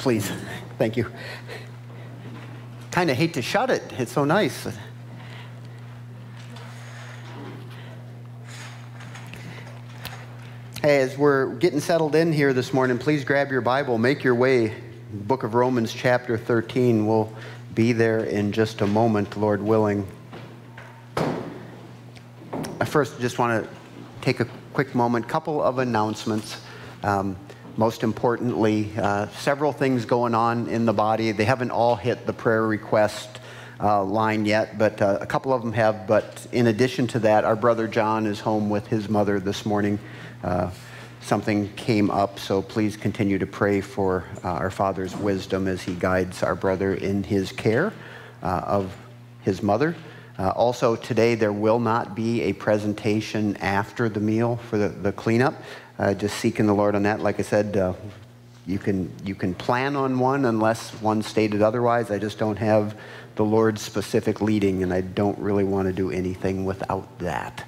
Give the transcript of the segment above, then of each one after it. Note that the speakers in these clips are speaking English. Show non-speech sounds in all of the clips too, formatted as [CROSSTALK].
please. Thank you. Kind of hate to shut it. It's so nice. Hey, as we're getting settled in here this morning, please grab your Bible, make your way. Book of Romans, chapter 13. We'll be there in just a moment, Lord willing. I first just want to take a quick moment, couple of announcements. Um, most importantly, uh, several things going on in the body. They haven't all hit the prayer request uh, line yet, but uh, a couple of them have. But in addition to that, our brother John is home with his mother this morning. Uh, something came up, so please continue to pray for uh, our Father's wisdom as he guides our brother in his care uh, of his mother. also, today there will not be a presentation after the meal for the, the cleanup uh, just seeking the Lord on that. Like I said, uh, you can you can plan on one unless one stated otherwise. I just don't have the Lord's specific leading, and I don't really want to do anything without that.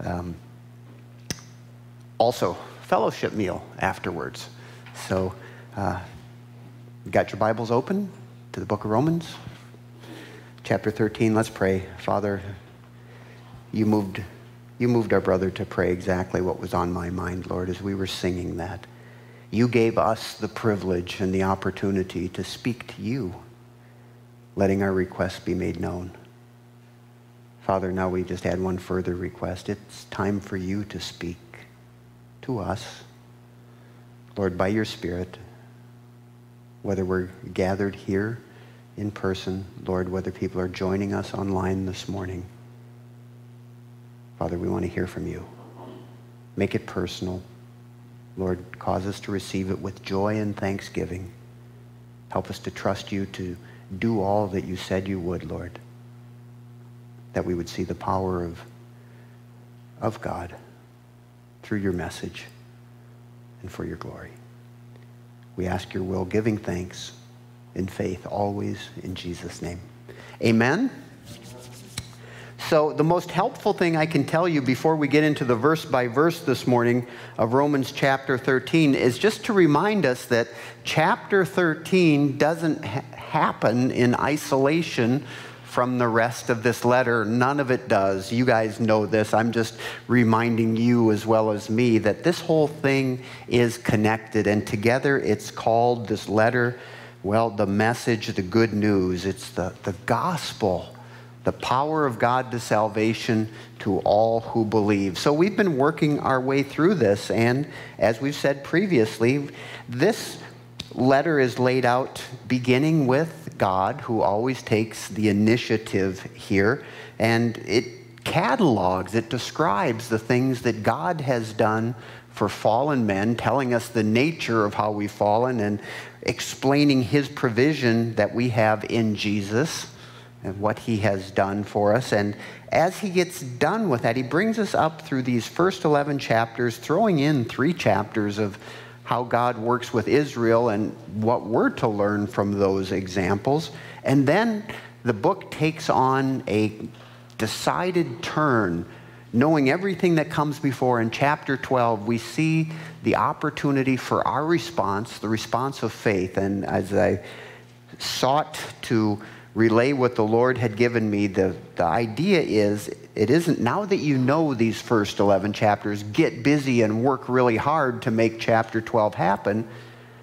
Um, also, fellowship meal afterwards. So, uh, got your Bibles open to the book of Romans, chapter 13. Let's pray. Father, you moved you moved our brother to pray exactly what was on my mind, Lord, as we were singing that. You gave us the privilege and the opportunity to speak to you, letting our requests be made known. Father, now we just add one further request. It's time for you to speak to us, Lord, by your Spirit, whether we're gathered here in person, Lord, whether people are joining us online this morning. Father, we want to hear from you. Make it personal. Lord, cause us to receive it with joy and thanksgiving. Help us to trust you to do all that you said you would, Lord. That we would see the power of, of God through your message and for your glory. We ask your will, giving thanks in faith, always in Jesus' name. Amen. So, the most helpful thing I can tell you before we get into the verse by verse this morning of Romans chapter 13 is just to remind us that chapter 13 doesn't ha- happen in isolation from the rest of this letter. None of it does. You guys know this. I'm just reminding you as well as me that this whole thing is connected, and together it's called this letter, well, the message, the good news. It's the, the gospel the power of God to salvation to all who believe. So we've been working our way through this, and as we've said previously, this letter is laid out beginning with God, who always takes the initiative here, and it catalogs, it describes the things that God has done for fallen men, telling us the nature of how we've fallen and explaining his provision that we have in Jesus and what he has done for us. And as he gets done with that, he brings us up through these first 11 chapters, throwing in three chapters of how God works with Israel and what we're to learn from those examples. And then the book takes on a decided turn. Knowing everything that comes before in chapter 12, we see the opportunity for our response, the response of faith. And as I sought to relay what the Lord had given me, the, the idea is it isn't now that you know these first 11 chapters, get busy and work really hard to make chapter 12 happen,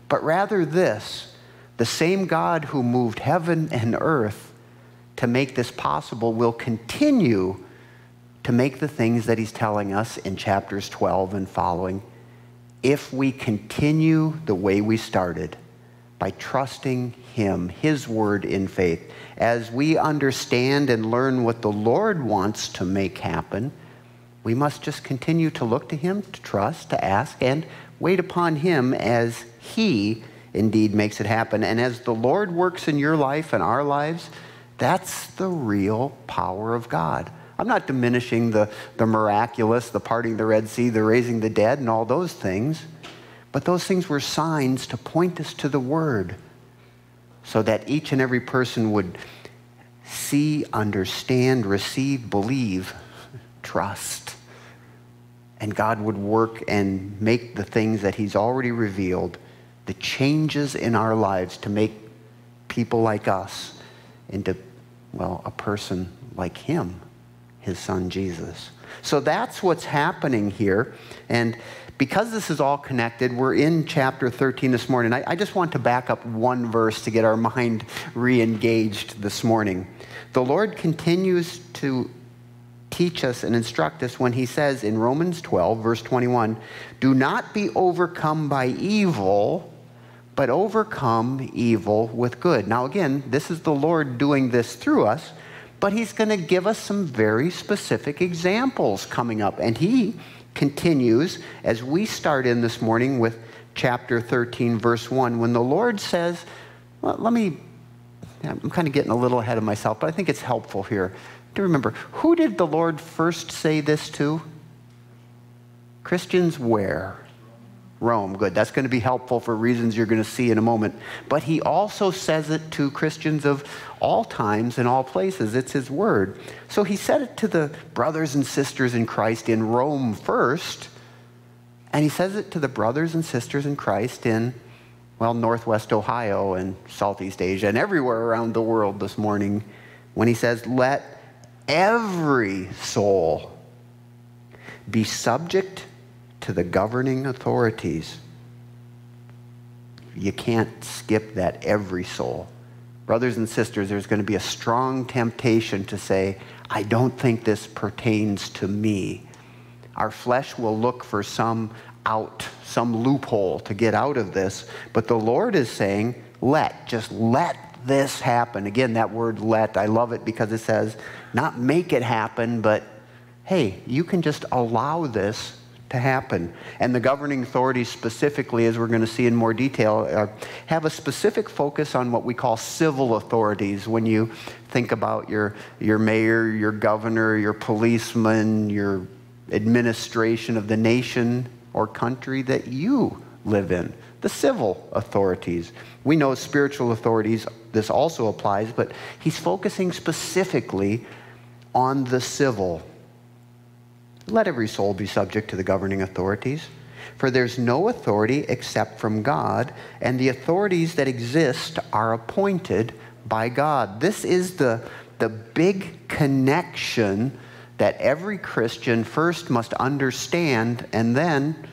but rather this the same God who moved heaven and earth to make this possible will continue to make the things that he's telling us in chapters 12 and following if we continue the way we started by trusting him, his word in faith as we understand and learn what the Lord wants to make happen, we must just continue to look to Him, to trust, to ask, and wait upon Him as He indeed makes it happen. And as the Lord works in your life and our lives, that's the real power of God. I'm not diminishing the, the miraculous, the parting the Red Sea, the raising the dead, and all those things. But those things were signs to point us to the Word so that each and every person would see, understand, receive, believe, trust. And God would work and make the things that He's already revealed the changes in our lives to make people like us into, well, a person like him, his son Jesus. So that's what's happening here. And because this is all connected, we're in chapter 13 this morning. I, I just want to back up one verse to get our mind re engaged this morning. The Lord continues to teach us and instruct us when he says in Romans 12, verse 21, Do not be overcome by evil, but overcome evil with good. Now, again, this is the Lord doing this through us, but he's going to give us some very specific examples coming up. And he continues as we start in this morning with chapter 13, verse 1, when the Lord says, well, let me, I'm kind of getting a little ahead of myself, but I think it's helpful here to remember who did the Lord first say this to? Christians where? Rome. Good. That's going to be helpful for reasons you're going to see in a moment. But he also says it to Christians of all times and all places. It's his word. So he said it to the brothers and sisters in Christ in Rome first, and he says it to the brothers and sisters in Christ in, well, Northwest Ohio and Southeast Asia and everywhere around the world this morning when he says, Let every soul be subject to the governing authorities. You can't skip that every soul. Brothers and sisters, there's going to be a strong temptation to say, I don't think this pertains to me. Our flesh will look for some out, some loophole to get out of this. But the Lord is saying, let, just let this happen. Again, that word let, I love it because it says, not make it happen, but hey, you can just allow this to happen. And the governing authorities, specifically, as we're going to see in more detail, uh, have a specific focus on what we call civil authorities. When you think about your, your mayor, your governor, your policeman, your administration of the nation or country that you live in, the civil authorities. We know spiritual authorities, this also applies, but he's focusing specifically on the civil let every soul be subject to the governing authorities. For there's no authority except from God, and the authorities that exist are appointed by God. This is the, the big connection that every Christian first must understand, and then,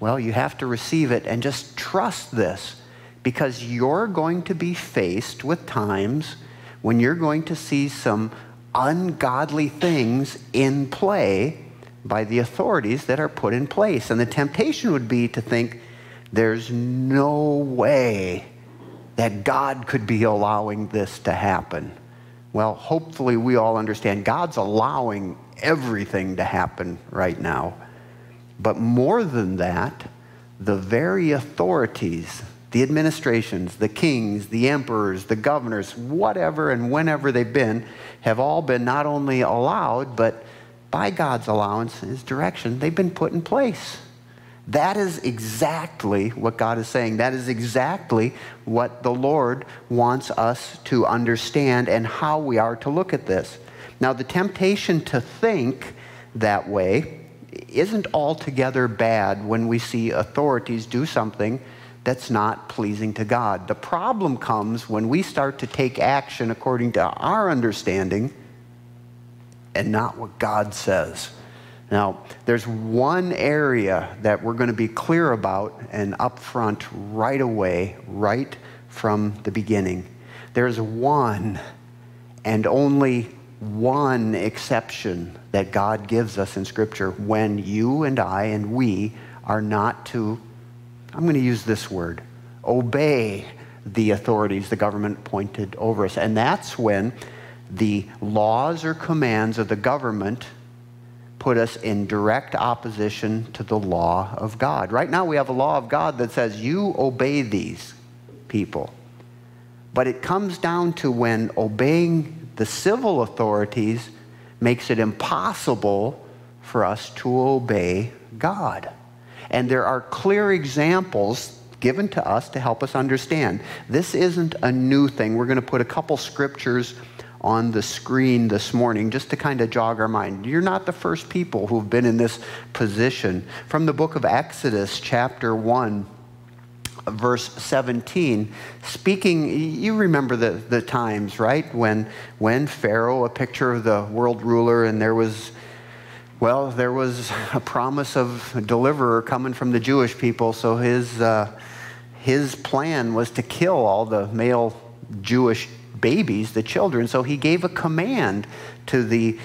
well, you have to receive it and just trust this because you're going to be faced with times when you're going to see some ungodly things in play by the authorities that are put in place. And the temptation would be to think there's no way that God could be allowing this to happen. Well, hopefully, we all understand God's allowing everything to happen right now. But more than that, the very authorities, the administrations, the kings, the emperors, the governors, whatever and whenever they've been, have all been not only allowed, but by God's allowance, and His direction, they've been put in place. That is exactly what God is saying. That is exactly what the Lord wants us to understand and how we are to look at this. Now, the temptation to think that way isn't altogether bad when we see authorities do something that's not pleasing to God. The problem comes when we start to take action according to our understanding and not what God says. Now, there's one area that we're going to be clear about and upfront right away, right from the beginning. There's one and only one exception that God gives us in Scripture when you and I and we are not to, I'm going to use this word, obey the authorities the government appointed over us. And that's when the laws or commands of the government put us in direct opposition to the law of God. Right now, we have a law of God that says you obey these people. But it comes down to when obeying the civil authorities makes it impossible for us to obey God. And there are clear examples given to us to help us understand. This isn't a new thing. We're going to put a couple scriptures on the screen this morning just to kind of jog our mind. You're not the first people who've been in this position. From the book of Exodus, chapter 1, verse 17, speaking, you remember the, the times, right? When, when Pharaoh, a picture of the world ruler, and there was, well, there was a promise of a deliverer coming from the Jewish people, so his, uh, his plan was to kill all the male Jewish babies, the children, so he gave a command to the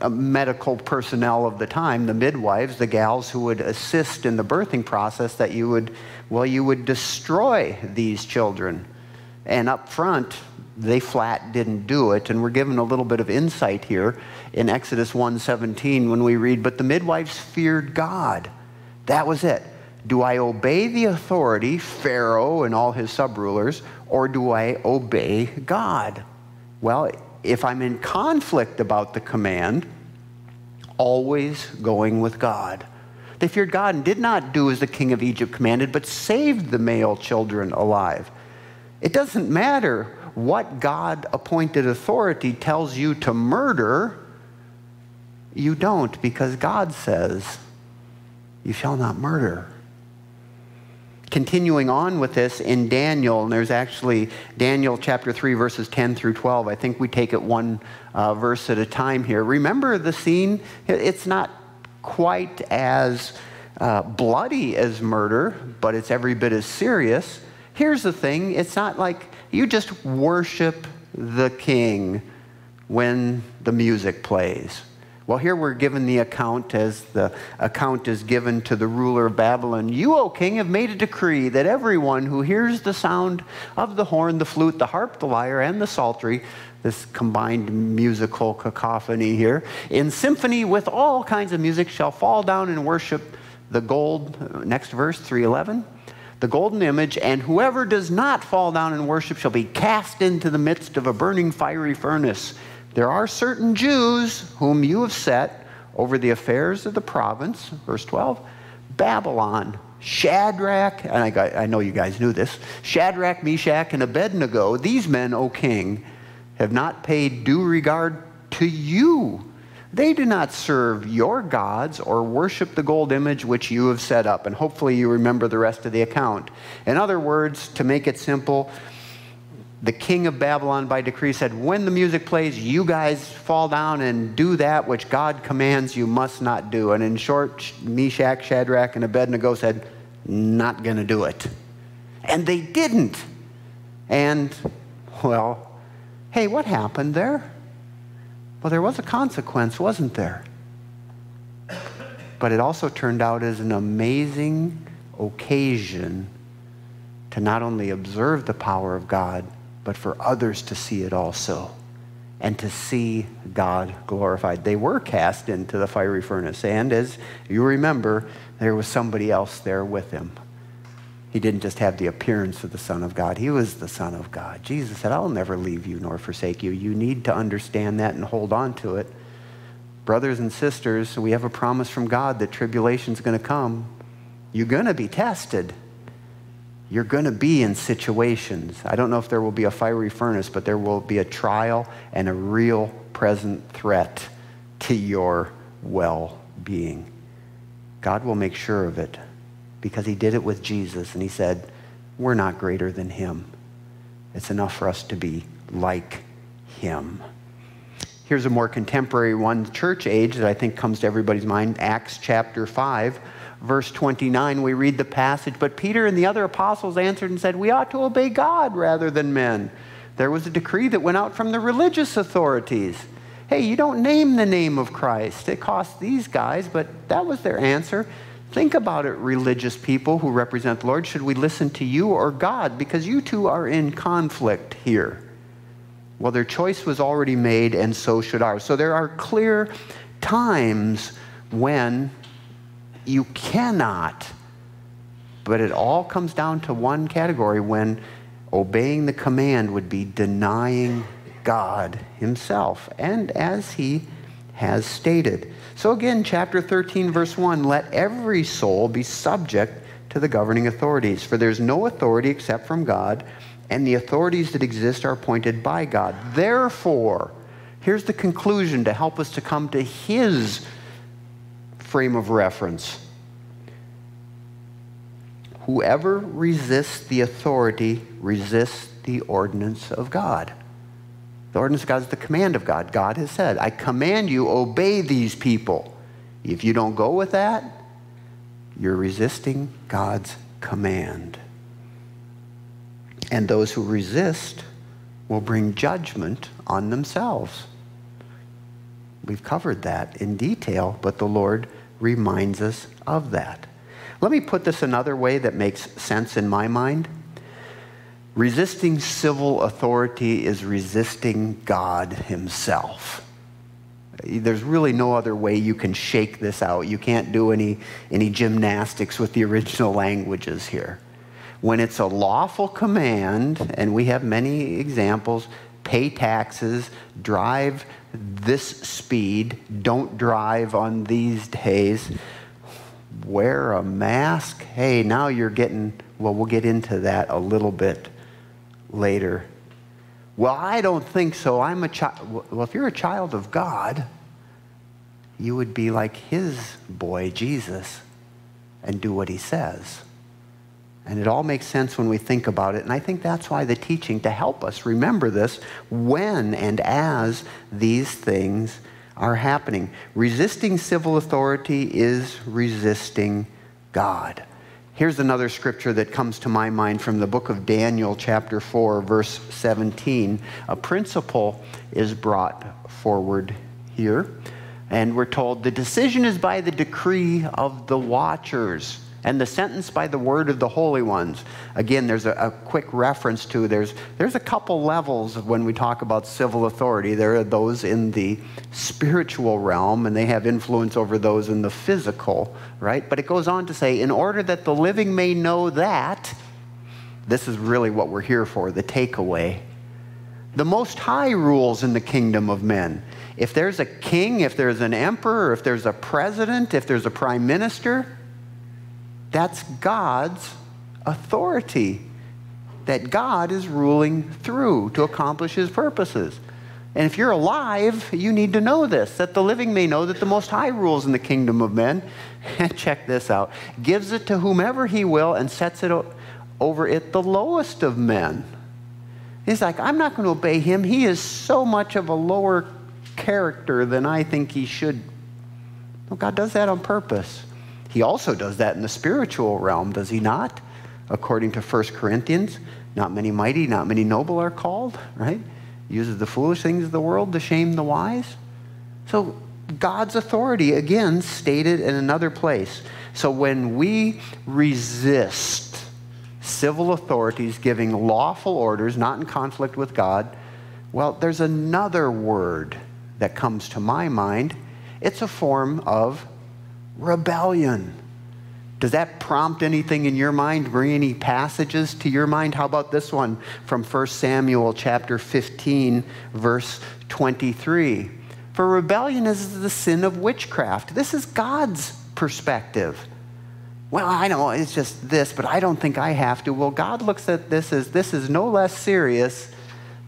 uh, medical personnel of the time, the midwives, the gals who would assist in the birthing process, that you would, well, you would destroy these children. And up front, they flat didn't do it. And we're given a little bit of insight here in Exodus 1:17 when we read, "But the midwives feared God." That was it. Do I obey the authority, Pharaoh and all his subrulers, or do I obey God? Well, if I'm in conflict about the command, always going with God. They feared God and did not do as the king of Egypt commanded, but saved the male children alive. It doesn't matter what God appointed authority tells you to murder, you don't, because God says, You shall not murder continuing on with this in Daniel, and there's actually Daniel chapter 3, verses 10 through 12. I think we take it one uh, verse at a time here. Remember the scene? It's not quite as uh, bloody as murder, but it's every bit as serious. Here's the thing it's not like you just worship the king when the music plays. Well, here we're given the account as the account is given to the ruler of Babylon. You, O king, have made a decree that everyone who hears the sound of the horn, the flute, the harp, the lyre, and the psaltery, this combined musical cacophony here, in symphony with all kinds of music, shall fall down and worship the gold, uh, next verse, 311 the golden image, and whoever does not fall down and worship shall be cast into the midst of a burning fiery furnace. There are certain Jews whom you have set over the affairs of the province, verse 12, Babylon, Shadrach, and I, got, I know you guys knew this, Shadrach, Meshach, and Abednego, these men, O king, have not paid due regard to you. They do not serve your gods or worship the gold image which you have set up. And hopefully you remember the rest of the account. In other words, to make it simple, the king of Babylon by decree said, When the music plays, you guys fall down and do that which God commands you must not do. And in short, Meshach, Shadrach, and Abednego said, Not going to do it. And they didn't. And, well, hey, what happened there? Well, there was a consequence, wasn't there? But it also turned out as an amazing occasion to not only observe the power of God, but for others to see it also and to see God glorified. They were cast into the fiery furnace, and as you remember, there was somebody else there with him. He didn't just have the appearance of the Son of God, he was the Son of God. Jesus said, I'll never leave you nor forsake you. You need to understand that and hold on to it. Brothers and sisters, we have a promise from God that tribulation's going to come. You're going to be tested you're going to be in situations. I don't know if there will be a fiery furnace, but there will be a trial and a real present threat to your well being. God will make sure of it because he did it with Jesus and he said, We're not greater than him. It's enough for us to be like him. Here's a more contemporary one, church age, that I think comes to everybody's mind Acts chapter 5 verse 29, we read the passage, but Peter and the other apostles answered and said, We ought to obey God rather than men. There was a decree that went out from the religious authorities. Hey, you don't name the name of Christ. It cost these guys, but that was their answer. Think about it, religious people who represent the Lord. Should we listen to you or God? Because you two are in conflict here. Well, their choice was already made, and so should ours. So there are clear times when you cannot. But it all comes down to one category when obeying the command would be denying God Himself, and as He has stated. So again, chapter 13, verse 1 let every soul be subject to the governing authorities, for there's no authority except from God, and the authorities that exist are appointed by God. Therefore, here's the conclusion to help us to come to His frame of reference. Whoever resists the authority resists the ordinance of God. The ordinance of God is the command of God. God has said, I command you, obey these people. If you don't go with that, you're resisting God's command. And those who resist will bring judgment on themselves. We've covered that in detail, but the Lord reminds us of that. Let me put this another way that makes sense in my mind. Resisting civil authority is resisting God Himself. There's really no other way you can shake this out. You can't do any, any gymnastics with the original languages here. When it's a lawful command, and we have many examples pay taxes, drive this speed, don't drive on these days, wear a mask. Hey, now you're getting, well, we'll get into that a little bit later. Well, I don't think so. I'm a child. Well, if you're a child of God, you would be like his boy, Jesus, and do what he says. And it all makes sense when we think about it. And I think that's why the teaching to help us remember this when and as these things are happening. Resisting civil authority is resisting God. Here's another scripture that comes to my mind from the book of Daniel, chapter 4, verse 17. A principle is brought forward here. And we're told the decision is by the decree of the watchers and the sentence by the word of the holy ones. Again, there's a, a, quick reference to there's there's a couple levels when we talk about civil authority. There are those in the spiritual realm, and they have influence over those in the physical, right? But it goes on to say, in order that the living may know that, this is really what we're here for, the takeaway. The Most High rules in the kingdom of men. If there's a king, if there's an emperor, if there's a president, if there's a prime minister, that's God's authority that God is ruling through to accomplish his purposes. And if you're alive, you need to know this that the living may know that the Most High rules in the kingdom of men. And [LAUGHS] check this out gives it to whomever he will and sets it over it the lowest of men. He's like, I'm not going to obey him. He is so much of a lower character than I think he should. Well, God does that on purpose. He also does that in the spiritual realm, does he not? According to 1 Corinthians, not many mighty, not many noble are called, right? Uses the foolish things of the world to shame the wise. So God's authority, again, stated in another place. So when we resist civil authorities giving lawful orders, not in conflict with God, well, there's another word that comes to my mind. It's a form of rebellion. Does that prompt anything in your mind? Bring any passages to your mind? How about this one from 1 Samuel chapter 15, verse 23? For rebellion is the sin of witchcraft. This is God's perspective. Well, I know it's just this, but I don't think I have to. Well, God looks at this as this is no less serious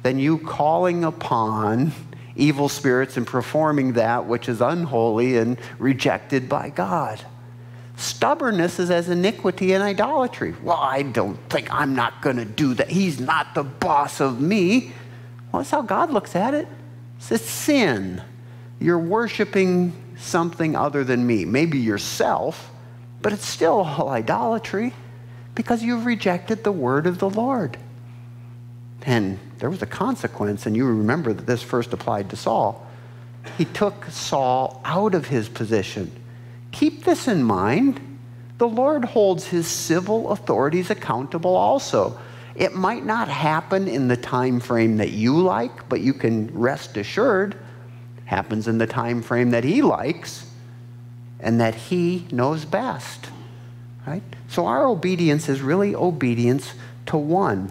than you calling upon evil spirits and performing that which is unholy and rejected by God. Stubbornness is as iniquity and idolatry. Well, I don't think I'm not going to do that. He's not the boss of me. Well, that's how God looks at it. It's a sin. You're worshiping something other than me, maybe yourself, but it's still all idolatry because you've rejected the word of the Lord. And there was a consequence, and you remember that this first applied to Saul. He took Saul out of his position. Keep this in mind. The Lord holds his civil authorities accountable also. It might not happen in the time frame that you like, but you can rest assured happens in the time frame that he likes and that he knows best. Right? So our obedience is really obedience to one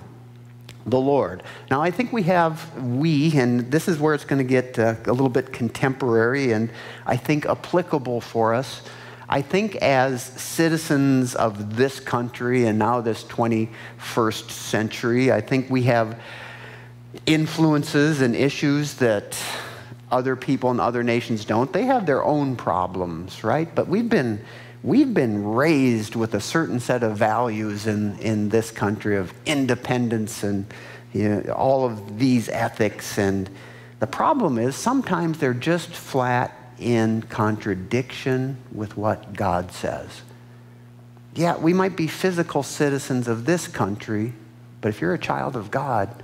the Lord. Now, I think we have we, and this is where it's going to get uh, a little bit contemporary and I think applicable for us. I think as citizens of this country and now this 21st century, I think we have influences and issues that other people in other nations don't. They have their own problems, right? But we've been we've been raised with a certain set of values in, in this country of independence and you know, all of these ethics. And the problem is sometimes they're just flat in contradiction with what God says. Yeah, we might be physical citizens of this country, but if you're a child of God,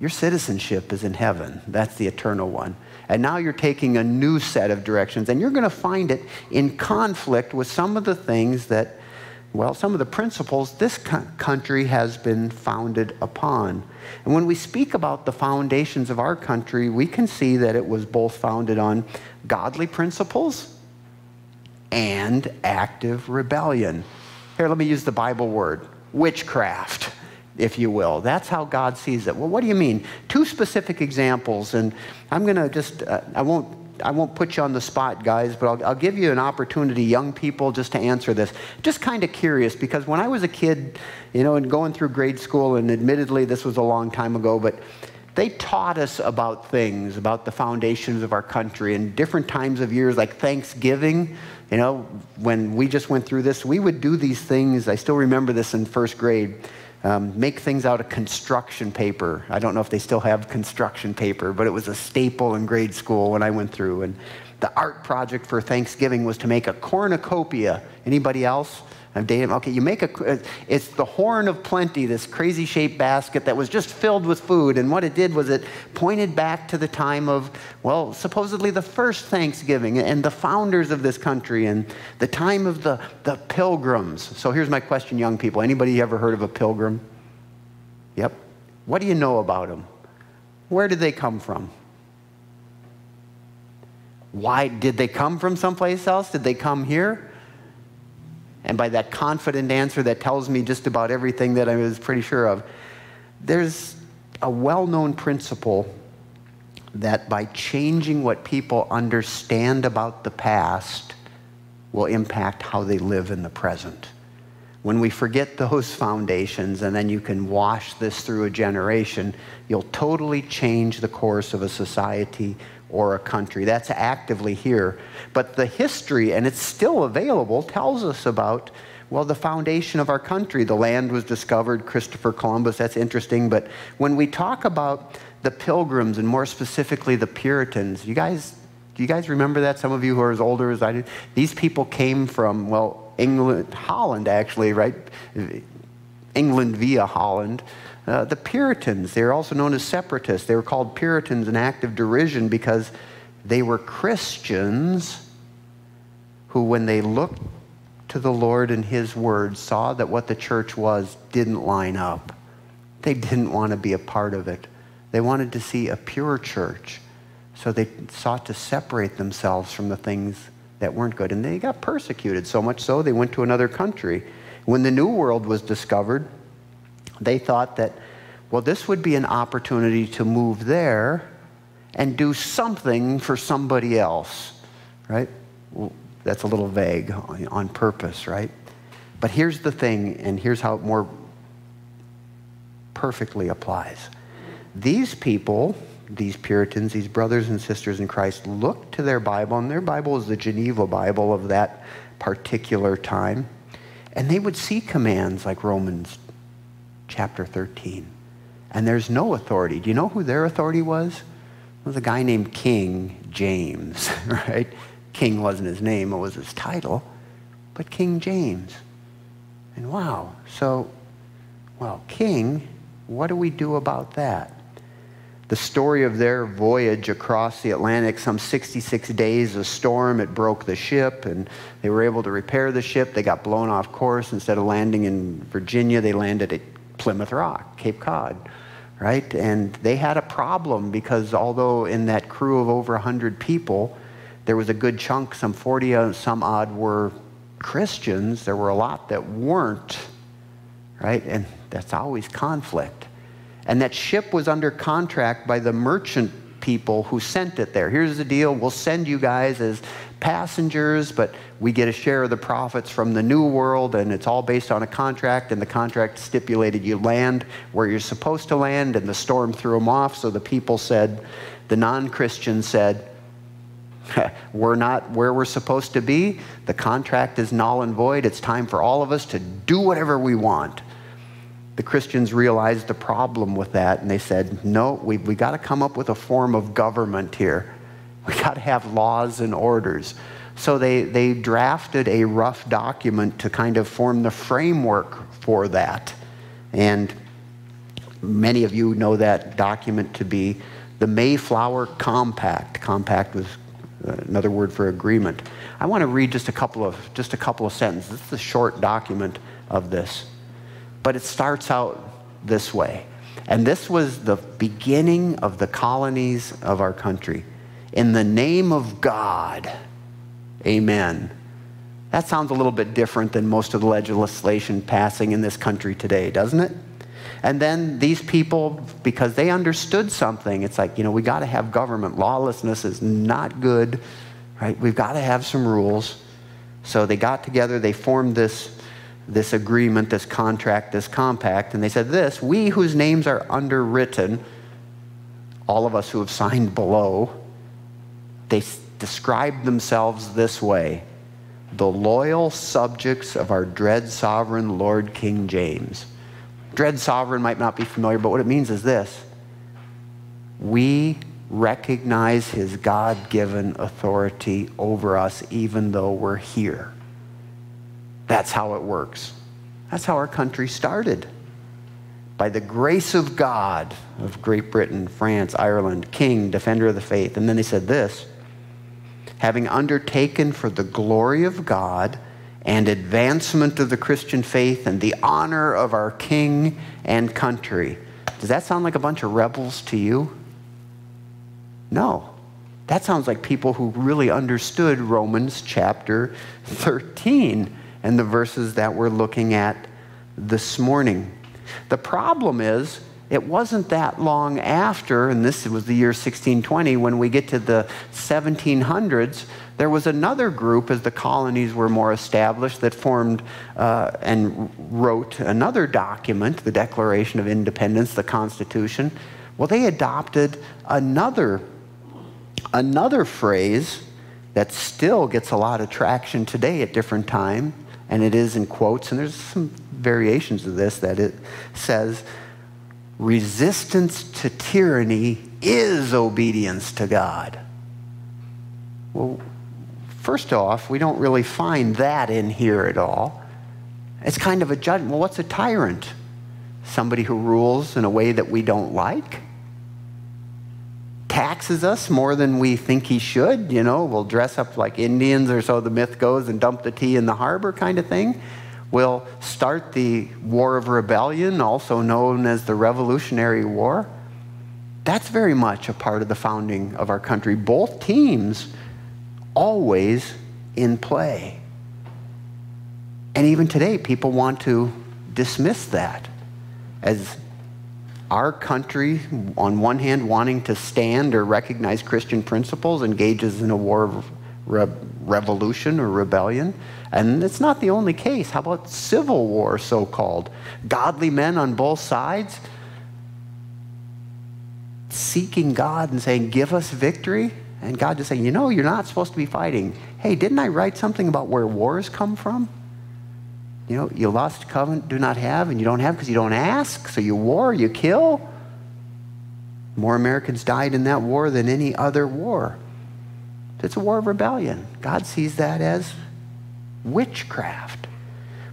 your citizenship is in heaven. That's the eternal one. And now you're taking a new set of directions, and you're going to find it in conflict with some of the things that, well, some of the principles this country has been founded upon. And when we speak about the foundations of our country, we can see that it was both founded on godly principles and active rebellion. Here, let me use the Bible word witchcraft [LAUGHS] if you will. That's how God sees it. Well, what do you mean? Two specific examples, and I'm going to just, uh, I won't. I won't put you on the spot, guys, but I'll, I'll give you an opportunity, young people, just to answer this. Just kind of curious, because when I was a kid, you know, and going through grade school, and admittedly this was a long time ago, but they taught us about things, about the foundations of our country, and different times of years, like Thanksgiving. You know, when we just went through this, we would do these things. I still remember this in first grade um, make things out of construction paper. I don't know if they still have construction paper, but it was a staple in grade school when I went through. And the art project for Thanksgiving was to make a cornucopia. Anybody else? I'm dating. Okay, you make a. It's the horn of plenty. This crazy shaped basket that was just filled with food. And what it did was it pointed back to the time of, well, supposedly the first Thanksgiving and the founders of this country and the time of the the pilgrims. So here's my question, young people. Anybody ever heard of a pilgrim? Yep. What do you know about them? Where did they come from? Why did they come from someplace else? Did they come here? And by that confident answer that tells me just about everything that I was pretty sure of, there's a well known principle that by changing what people understand about the past will impact how they live in the present. When we forget those [LAUGHS] foundations and then you can wash this through a generation, you'll totally change the course of a society or a country. That's actively here. But the history, and it's still available, tells us about, well, the foundation of our country. The land was discovered, Christopher Columbus, that's interesting. But when we talk about the pilgrims, and more specifically the Puritans, you guys, do you guys remember that? Some of you who are as older as I do. These people came from, well, England, Holland, actually, right? England via Holland. Uh, the Puritans, they were also known as separatists. They were called Puritans in active derision because they were Christians who, when they looked to the Lord and His Word, saw that what the church was didn't line up. They didn't want to be a part of it. They wanted to see a pure church. So they sought to separate themselves from the things that weren't good. And they got persecuted, so much so they went to another country. When the New World was discovered, they thought that, well, this would be an opportunity to move there and do something for somebody else, right? Well, that's a little vague on purpose, right? But here's the thing, and here's how it more perfectly applies. These people, these Puritans, these brothers and sisters in Christ, looked to their Bible, and their Bible is the Geneva Bible of that particular time, and they would see commands like Romans chapter 13. And there's no authority. Do you know who their authority was? It was a guy named King James, [LAUGHS] right? King wasn't his name, it was his title, but King James. And wow, so, well, King, what do we do about that? The story of their voyage across the Atlantic, some 66 days, a storm, it broke the ship, and they were able to repair the ship. They got blown off course. Instead of landing in Virginia, they landed at Plymouth Rock, Cape Cod, right? And they had a problem because although in that crew of over 100 people, there was a good chunk, some 40 uh, some odd were Christians, there were a lot that weren't, right? And that's always conflict. And that ship was under contract by the merchant people who sent it there. Here's the deal we'll send you guys as passengers, but we get a share of the profits from the new world, and it's all based on a contract. And the contract stipulated you land where you're supposed to land, and the storm threw them off. So the people said, the non Christians said, we're not where we're supposed to be. The contract is null and void. It's time for all of us to do whatever we want. The Christians realized the problem with that and they said, no, we, we got to come up with a form of government here. We got to have laws and orders. So they, they drafted a rough document to kind of form the framework for that. And many of you know that document to be the Mayflower Compact. Compact was uh, another word for agreement. I want to read just a couple of just a couple of sentences. This is a short document of this. But it starts out this way. And this was the beginning of the colonies of our country. In the name of God, amen. That sounds a little bit different than most of the legislation passing in this country today, doesn't it? And then these people, because they understood something, it's like, you know, we got to have government. Lawlessness is not good, right? We've got to have some rules. So they got together, they formed this, this agreement, this contract, this compact, and they said this We whose names are underwritten, all of us who have signed below, they described themselves this way the loyal subjects of our dread sovereign Lord King James dread sovereign might not be familiar, but what it means is this we recognize his God given authority over us even though we're here. That's how it works. That's how our country started. By the grace of God of Great Britain, France, Ireland, King, defender of the faith. And then they said this having undertaken for the glory of God and advancement of the Christian faith and the honor of our king and country. Does that sound like a bunch of rebels to you? No. That sounds like people who really understood Romans chapter 13 and the verses that we're looking at this morning. The problem is, it wasn't that long after, and this was the year 1620, when we get to the 1700s, there was another group as the colonies were more established that formed uh, and wrote another document, the Declaration of Independence, the Constitution. Well, they adopted another, another phrase that still gets a lot of traction today at different times, and it is in quotes, and there's some variations of this that it says, resistance to tyranny is obedience to God. Well, First off, we don't really find that in here at all. It's kind of a judgment. Well, what's a tyrant? Somebody who rules in a way that we don't like? Taxes us more than we think he should, you know, we'll dress up like Indians or so the myth goes and dump the tea in the harbor kind of thing. We'll start the War of Rebellion, also known as the Revolutionary War. That's very much a part of the founding of our country. Both teams always in play. And even today, people want to dismiss that as our country, on one hand, wanting to stand or recognize Christian principles, engages in a war of re- revolution or rebellion. And it's not the only case. How about civil war, so called? Godly men on both sides seeking God and saying, Give us victory. And God just saying, you know, you're not supposed to be fighting. Hey, didn't I write something about where wars come from? You know, you lost covenant, do not have, and you don't have because you don't ask. So you war, you kill. More Americans died in that war than any other war. It's a war of rebellion. God sees that as witchcraft.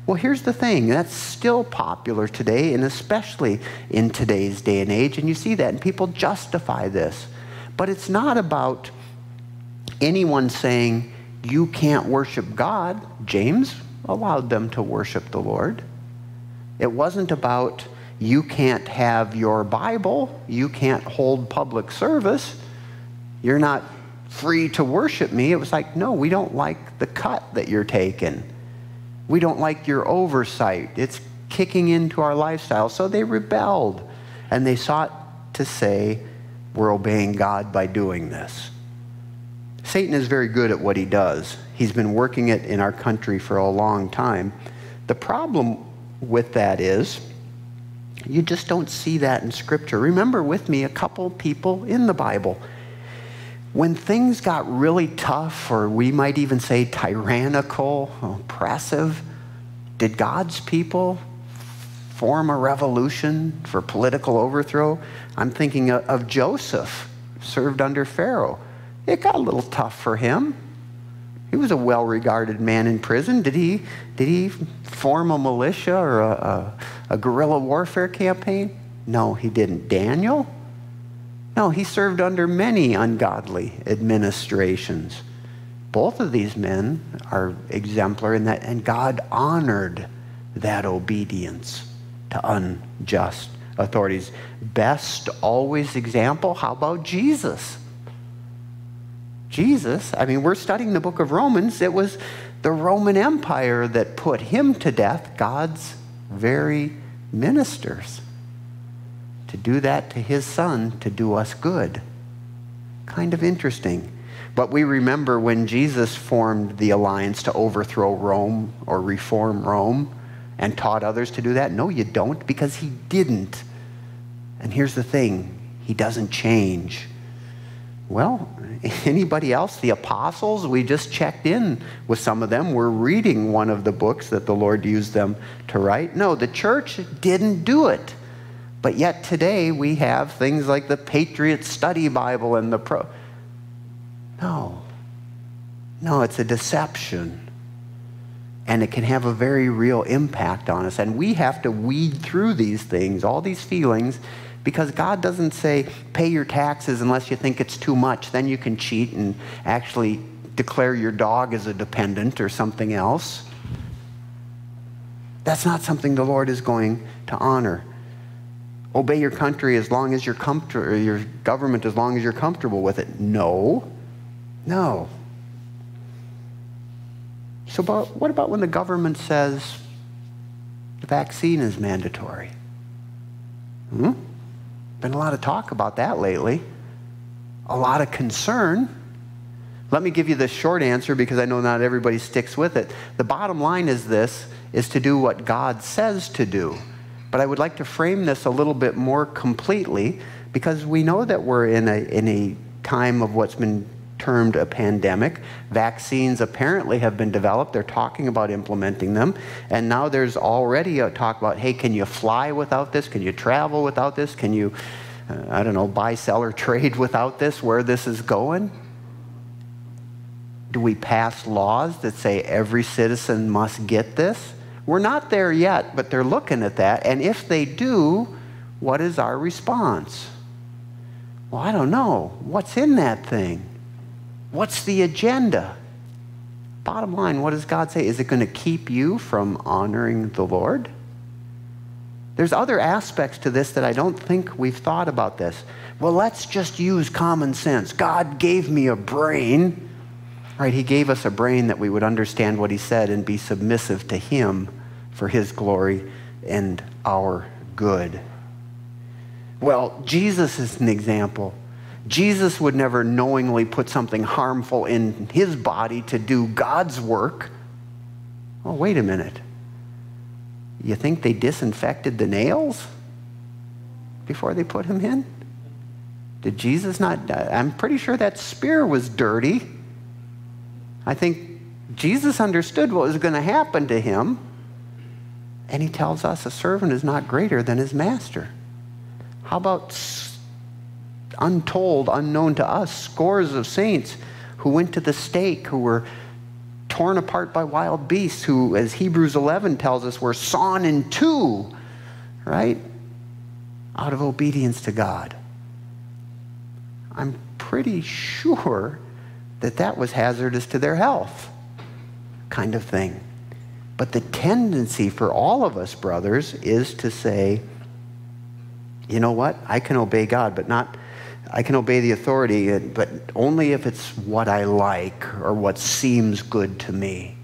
Well, here's the thing that's still popular today, and especially in today's day and age, and you see that, and people justify this. But it's not about anyone saying, you can't worship God, James allowed them to worship the Lord. It wasn't about you can't have your Bible, you can't hold public service, you're not free to worship me. It was like, no, we don't like the cut that you're taking. We don't like your oversight. It's kicking into our lifestyle. So they rebelled and they sought to say, we're obeying God by doing this. Satan is very good at what he does. He's been working it in our country for a long time. The problem with that is you just don't see that in Scripture. Remember with me a couple people in the Bible. When things got really tough, or we might even say tyrannical, oppressive, did God's people form a revolution for political overthrow? I'm thinking of Joseph, served under Pharaoh. It got a little tough for him. He was a well regarded man in prison. Did he, did he form a militia or a, a, a guerrilla warfare campaign? No, he didn't. Daniel? No, he served under many ungodly administrations. Both of these men are exemplar in that, and God honored that obedience to unjust authorities. Best always example, how about Jesus? Jesus, I mean, we're studying the book of Romans. It was the Roman Empire that put him to death, God's very ministers to do that to his son to do us good. Kind of interesting. But we remember when Jesus formed the alliance to overthrow Rome or reform Rome and taught others to do that. No, you don't, because he didn't. And here's the thing he doesn't change. Well, [LAUGHS] anybody else? The apostles, we just checked in with some of them. We're reading one of the books that the Lord used them to write. No, the church didn't do it. But yet today we have things like the Patriot Study Bible and the Pro. No. No, it's a deception. And it can have a very real impact on us. And we have to weed through these things, all these feelings, because God doesn't say, pay your taxes unless you think it's too much. Then you can cheat and actually declare your dog as a dependent or something else. That's not something the Lord is going to honor obey your country as long as you're comfortable, your government as long as you're comfortable with it. No. No. So but what about when the government says the vaccine is mandatory? Hmm? Been a lot of talk about that lately. A lot of concern. Let me give you the short answer because I know not everybody sticks with it. The bottom line is this is to do what God says to do. But I would like to frame this a little bit more completely because we know that we're in a, in a time of what's been termed a pandemic. Vaccines apparently have been developed. They're talking about implementing them. And now there's already a talk about hey, can you fly without this? Can you travel without this? Can you, uh, I don't know, buy, sell, or [LAUGHS] trade without this? Where this is going? Do we pass laws that say every citizen must get this? We're not there yet, but they're looking at that. And if they do, what is our response? Well, I don't know. What's in that thing? What's the agenda? Bottom line, what does God say? Is it going to keep you from honoring the Lord? There's other aspects to this that I don't think we've thought about this. Well, let's just use common sense. God gave me a brain. Right? He gave us a brain that we would understand what he said and be submissive to him for his glory and our good. Well, Jesus is an example. Jesus would never knowingly put something harmful in his body to do God's work. Oh, wait a minute. You think they disinfected the nails before they put him in? Did Jesus not? Die? I'm pretty sure that spear was dirty. I think Jesus understood what was going to happen to him. And he tells us a servant is not greater than his master. How about untold, unknown to us, scores of saints who went to the stake, who were torn apart by wild beasts, who, as Hebrews 11 tells us, were sawn in two, right? Out of obedience to God. I'm pretty sure that that was hazardous to their health, kind of thing. But the tendency for all of us, brothers, is to say, you know what? I can obey God, but not, I can obey the authority, but only if it's what I like or what seems good to me.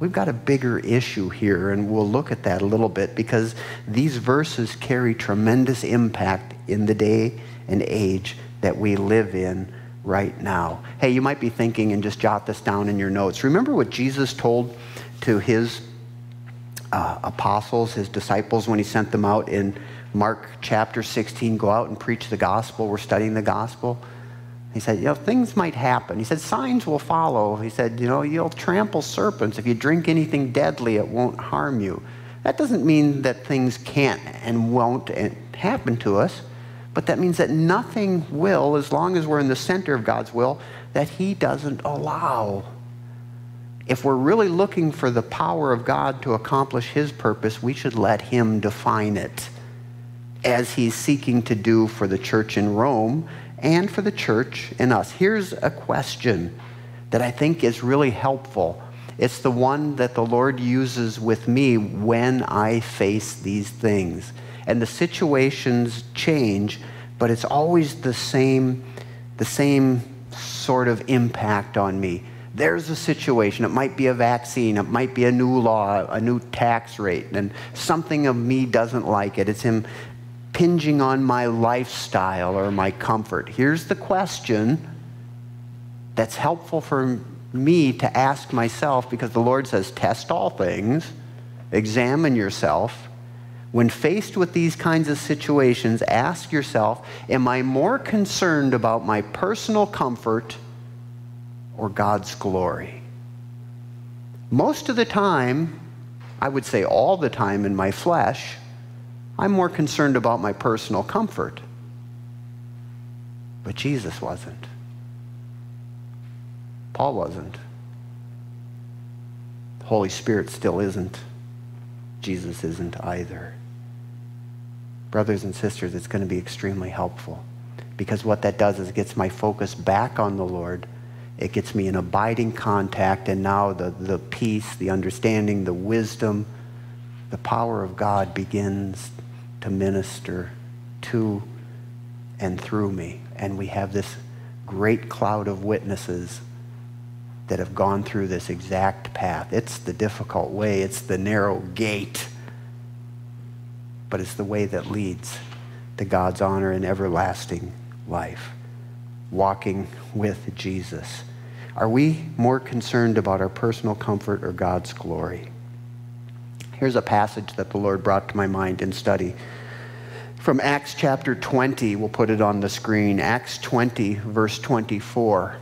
We've got a bigger issue here, and we'll look at that a little bit because these verses carry tremendous impact in the day and age that we live in right now. Hey, you might be thinking, and just jot this down in your notes. Remember what Jesus told to his uh, apostles, his disciples, when he sent them out in Mark chapter 16 go out and preach the gospel. We're studying the gospel. He said, you know, things might happen. He said, signs will follow. He said, you know, you'll trample serpents. If you drink anything deadly, it won't harm you. That doesn't mean that things can't and won't happen to us, but that means that nothing will, as long as we're in the center of God's will, that He doesn't allow. If we're really looking for the power of God to accomplish His purpose, we should let Him define it, as He's seeking to do for the church in Rome and for the church in us. Here's a question that I think is really helpful. It's the one that the Lord uses with me when I face these things. And the situations change, but it's always the same, the same sort of impact on me. There's a situation. It might be a vaccine. It might be a new law, a new tax rate, and something of me doesn't like it. It's him impinging on my lifestyle or my comfort. Here's the question that's helpful for me to ask myself because the Lord says, test all things, examine yourself. When faced with these kinds of situations, ask yourself, am I more concerned about my personal comfort or God's glory? Most of the time, I would say all the time in my flesh, I'm more concerned about my personal comfort. But Jesus wasn't. Paul wasn't. The Holy Spirit still isn't. Jesus isn't either. Brothers and sisters, it's going to be extremely helpful because what that does is it gets my focus back on the Lord. It gets me in abiding contact, and now the, the peace, the understanding, the wisdom, the power of God begins to minister to and through me. And we have this great cloud of witnesses that have gone through this exact path. It's the difficult way, it's the narrow gate, but it's the way that leads to God's honor and everlasting life. Walking with Jesus. Are we more concerned about our personal comfort or God's glory? Here's a passage that the Lord brought to my mind in study from Acts chapter 20. We'll put it on the screen. Acts 20, verse 24.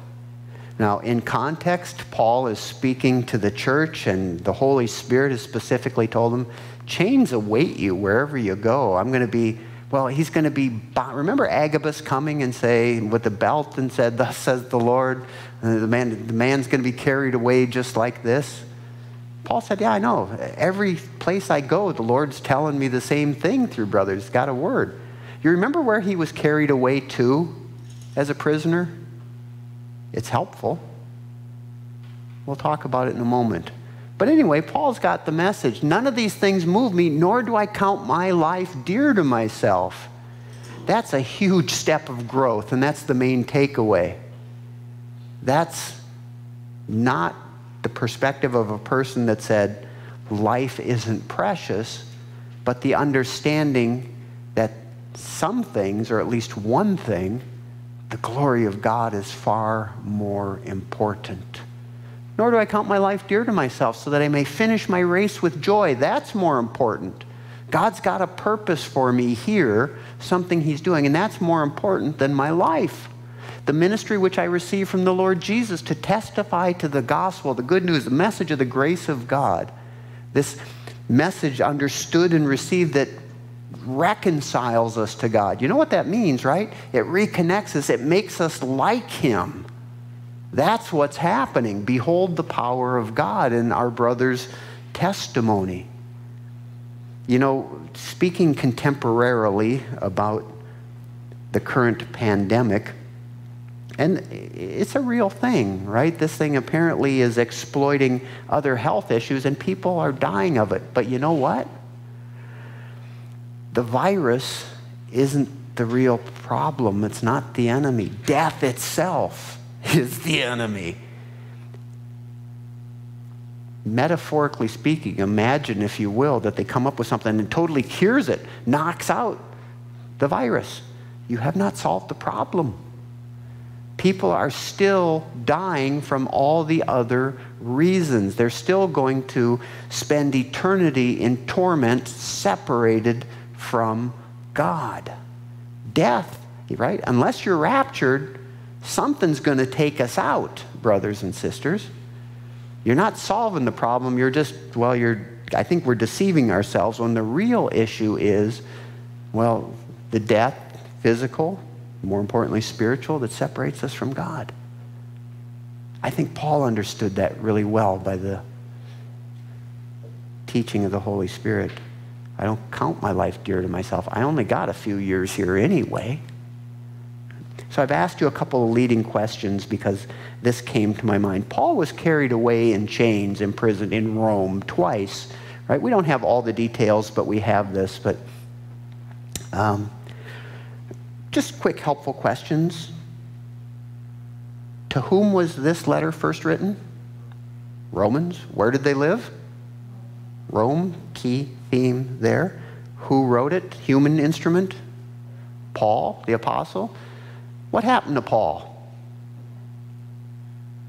Now, in context, Paul is speaking to the church, and the Holy Spirit has specifically told him, chains await you wherever you go. I'm going to be, well, he's going to be, remember Agabus coming and say, with the belt and said, Thus says the Lord, uh, the, man, the man's going to be carried away just like this? Paul said, Yeah, I know. Every place I go, the Lord's telling me the same thing through brothers. Got a word. You remember where he was carried away to as a prisoner? It's helpful. We'll talk about it in a moment. But anyway, Paul's got the message. None of these things move me, nor do I count my life dear to myself. That's a huge step of growth, and that's the main takeaway. That's not the perspective of a person that said, life isn't precious, but the understanding that some things, or at least one thing, the glory of God is far more important. Nor do I count my life dear to myself so that I may finish my race with joy. That's more important. God's got a purpose for me here, something He's doing, and that's more important than my life the ministry which I receive from the Lord Jesus to testify to the gospel, the good news, the message of the grace of God. This message understood and received that reconciles us to God. You know what that means, right? It reconnects us, it makes us like Him. That's what's happening. Behold the power of God in our brother's testimony. You know, speaking contemporarily about the current pandemic, and it's a real thing, right? This thing apparently is exploiting other health issues, and people are dying of it. But you know what? The virus isn't the real problem, it's not the enemy. Death itself is the enemy. Metaphorically speaking, imagine, if you will, that they come up with something and totally cures it, knocks out the virus. You have not solved the problem people are still dying from all the other reasons. They're still going to spend eternity in torment separated from God. Death, right? Unless you're raptured, Something's going to take us out, brothers and sisters. You're not solving the problem. You're just, well, you're, I think we're deceiving ourselves when the real issue is, well, the death, physical, more importantly, spiritual, that separates us from God. I think Paul understood that really well by the teaching of the Holy Spirit. I don't count my life dear to myself. I only got a few years here anyway. So I've asked you a couple of leading questions because this came to my mind. Paul was carried away in chains, imprisoned in Rome twice, right? We don't have all the details, but we have this. But um, just quick, helpful questions. To whom was this letter first written? Romans. Where did they live? Rome, key theme there. Who wrote it? Human instrument? Paul, the apostle. What happened to Paul?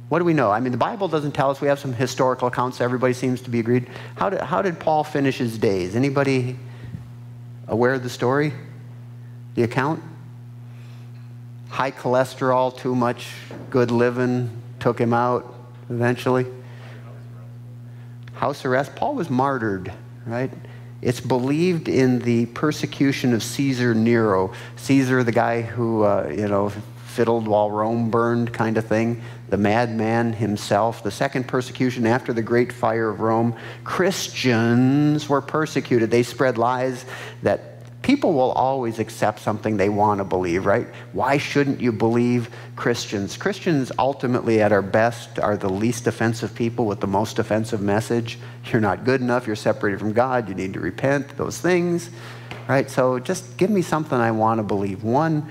What do we know? I mean, the Bible doesn't tell us. We have some historical accounts. Everybody seems to be agreed. How did, how did Paul finish his days? Anybody aware of the story? The account? High cholesterol, too much good living took him out eventually. House arrest. Paul was martyred, right? It's believed in the persecution of Caesar Nero. Caesar, the guy who, uh, you know, fiddled while Rome burned, kind of thing. The madman himself. The second persecution after the great fire of Rome. Christians were persecuted. They spread lies that people will always accept something they want to believe, right? Why shouldn't you believe Christians? Christians, ultimately, at our best, are the least offensive people with the most offensive message. You're not good enough. You're separated from God. You need to repent. Those things, right? So just give me something I want to believe. One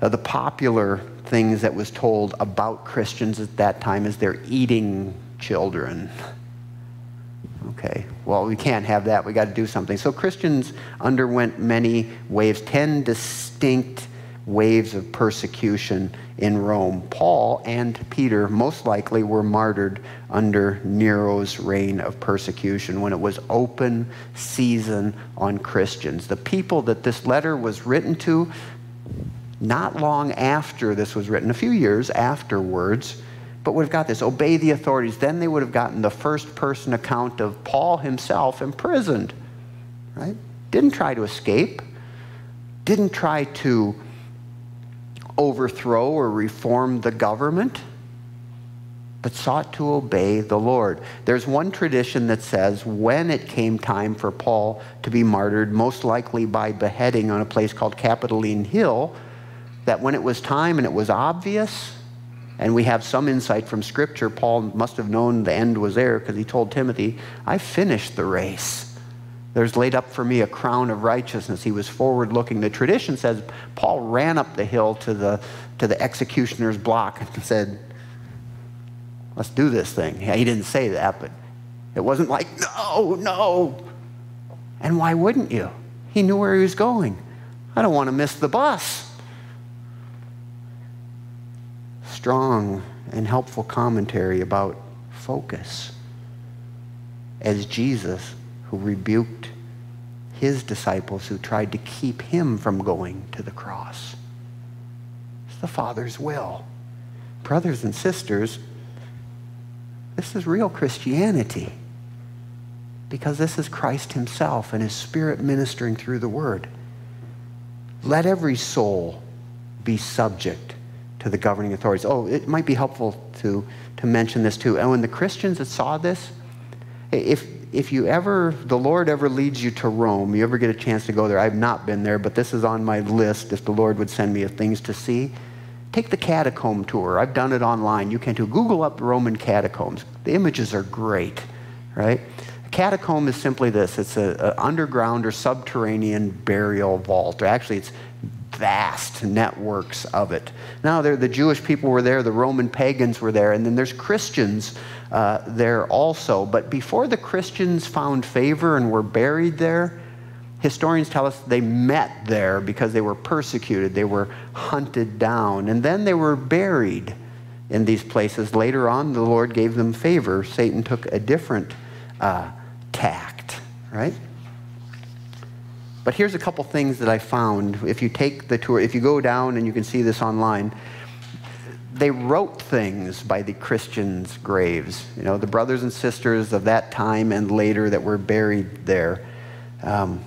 of the popular things that was told about Christians at that time is they're eating children. [LAUGHS] Okay, well, we can't have that. We got to do something. So Christians underwent many waves, 10 distinct waves of persecution in Rome. Paul and Peter most likely were martyred under Nero's reign of persecution when it was open season on Christians. The people that this letter was written to, not long after this was written, a few years afterwards, but we've got this obey the authorities. Then they would have gotten the first person account of Paul himself imprisoned, right? Didn't try to escape, didn't try to overthrow or reform the government, but sought to obey the Lord. There's one tradition that says when it came time for Paul to be martyred, most likely by beheading on a place called Capitoline Hill, that when it was time and it was obvious, and we have some insight from Scripture. Paul must have known the end was there because he told Timothy, I finished the race. There's laid up for me a crown of righteousness. He was forward looking. The tradition says Paul ran up the hill to the, to the executioner's block [LAUGHS] and said, Let's do this thing. Yeah, he didn't say that, but it wasn't like, No, no. And why wouldn't you? He knew where he was going. I don't want to miss the bus strong and helpful commentary about focus as Jesus, who rebuked his disciples who tried to keep him from going to the cross. It's the Father's will. Brothers and sisters, this is real Christianity because this is Christ himself and his Spirit ministering through the Word. Let every soul be subject to the governing authorities. Oh, it might be helpful to, to mention this too. And when the Christians that saw this, if, if you ever, the Lord ever leads you to Rome, you ever get a chance to go there, I've not been there, but this is on my list if the Lord would send me things to see. Take the catacomb tour. I've done it online. You can too. Google up Roman catacombs. The images are great, right? A catacomb is simply this it's an underground or subterranean burial vault. Or actually, it's vast networks of it. Now, the Jewish people were there, the Roman pagans were there, and then there's Christians uh, there also. But before the Christians found favor and were buried there, historians tell us they met there because they were persecuted, they were hunted down, and then they were buried in these places. Later on, the Lord gave them favor. Satan took a different uh, tact, right? But here's a couple things that I found. If you take the tour, if you go down and you can see this online, they wrote things by the Christians' graves. You know, the brothers and sisters of that time and later that were buried there. Um,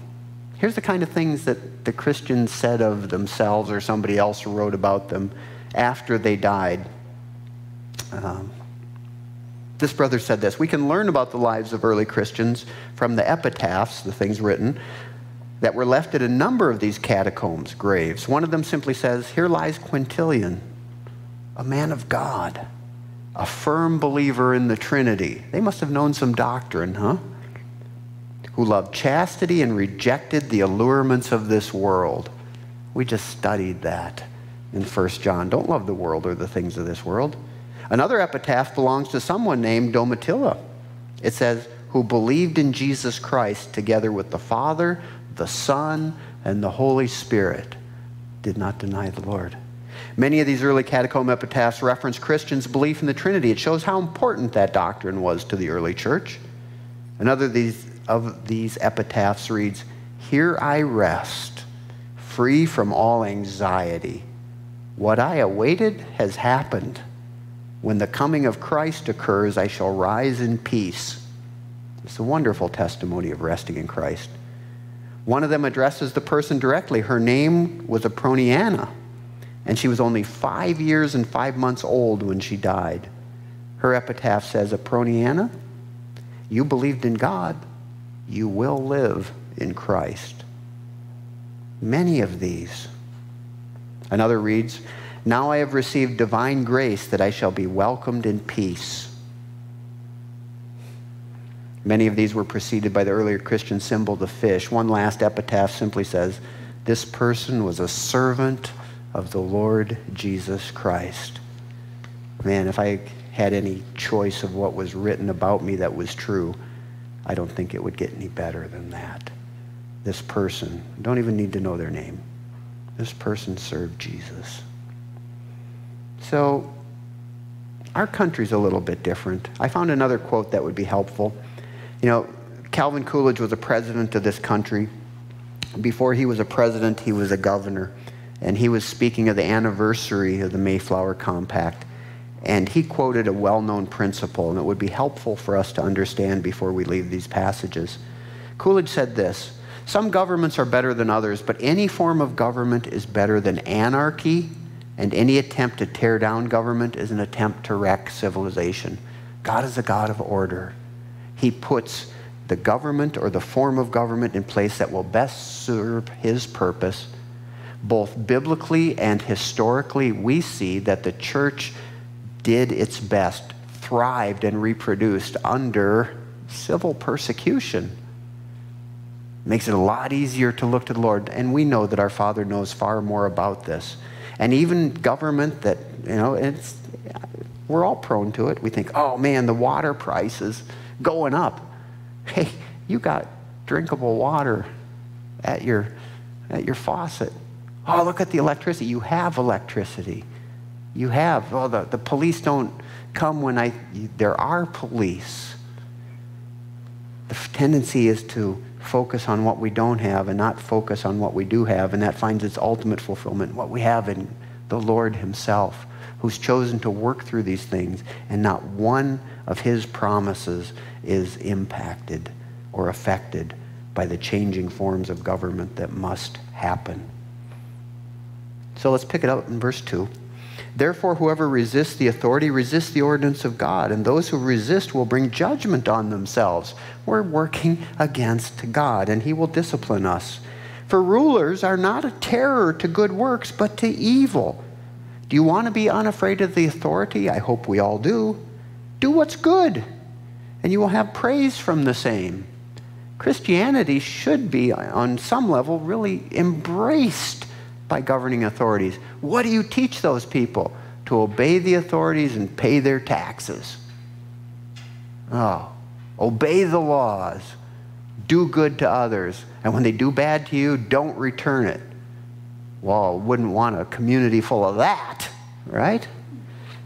here's the kind of things that the Christians said of themselves or somebody else wrote about them after they died. Um, this brother said this We can learn about the lives of early Christians from the epitaphs, the things written, that were left at a number of these catacombs, graves. One of them simply says, Here lies Quintilian a man of God, a firm believer in the Trinity. They must have known some doctrine, huh? Who loved chastity and rejected the allurements of this world. We just studied that in 1 John. Don't love the world or the things of this world. Another epitaph belongs to someone named Domitilla. It says, who believed in Jesus Christ together with the Father, the Son, and the Holy Spirit, did not deny the Lord. Many of these early catacomb epitaphs reference Christians' belief in the Trinity. It shows how important that doctrine was to the early church. Another of these, of these epitaphs reads, Here I rest, free from all anxiety. What I awaited has happened. When the coming of Christ occurs, I shall rise in peace. It's a wonderful testimony of resting in Christ. One of them addresses the person directly. Her name was Aproniana and she was only five years and five months old when she died. Her epitaph says, Aproniana, you believed in God, you will live in Christ. Many of these. Another reads, Now I have received divine grace that I shall be welcomed in peace. Many of these were preceded by the earlier Christian symbol, the fish. One last epitaph simply says, This person was a servant of the Lord Jesus Christ. Man, if I had any choice of what was written about me that was true, I don't think it would get any better than that. This person, don't even need to know their name. This person served Jesus. So, our country's a little bit different. I found another quote that would be helpful. You know, Calvin Coolidge was a president of this country. Before he was a president, he was a governor and he was speaking of the anniversary of the Mayflower Compact. And he quoted a well known principle, and it would be helpful for us to understand before we leave these passages. Coolidge said this Some governments are better than others, but any form of government is better than anarchy, and any attempt to tear down government is an attempt to wreck civilization. God is a God of order. He puts the government or the form of government in place that will best serve his purpose both biblically and historically, we see that the church did its best, thrived, and reproduced under civil persecution. Makes it a lot easier to look to the Lord. And we know that our Father knows far more about this. And even government that, you know, it's, we're all prone to it. We think, oh man, the water prices going up. Hey, you got drinkable water at your, at your faucet. Oh, look at the electricity. You have electricity. You have. Oh, the, the police don't come when I. There are police. The tendency is to focus on what we don't have and not focus on what we do have, and that finds its ultimate fulfillment what we have in the Lord Himself, who's chosen to work through these things, and not one of His promises is impacted or affected by the changing forms of government that must happen. So let's pick it up in verse 2. Therefore, whoever resists the authority resists the ordinance of God, and those who resist will bring judgment on themselves. We're working against God, and He will discipline us. For rulers are not a terror to good works, but to evil. Do you want to be unafraid of the authority? I hope we all do. Do what's good, and you will have praise from the same. Christianity should be, on some level, really embraced by governing authorities. What do you teach those people? To obey the authorities and pay their taxes. Oh, obey the laws, do good to others, and when they do bad to you, don't return it. Well, wouldn't want a community full of that, right?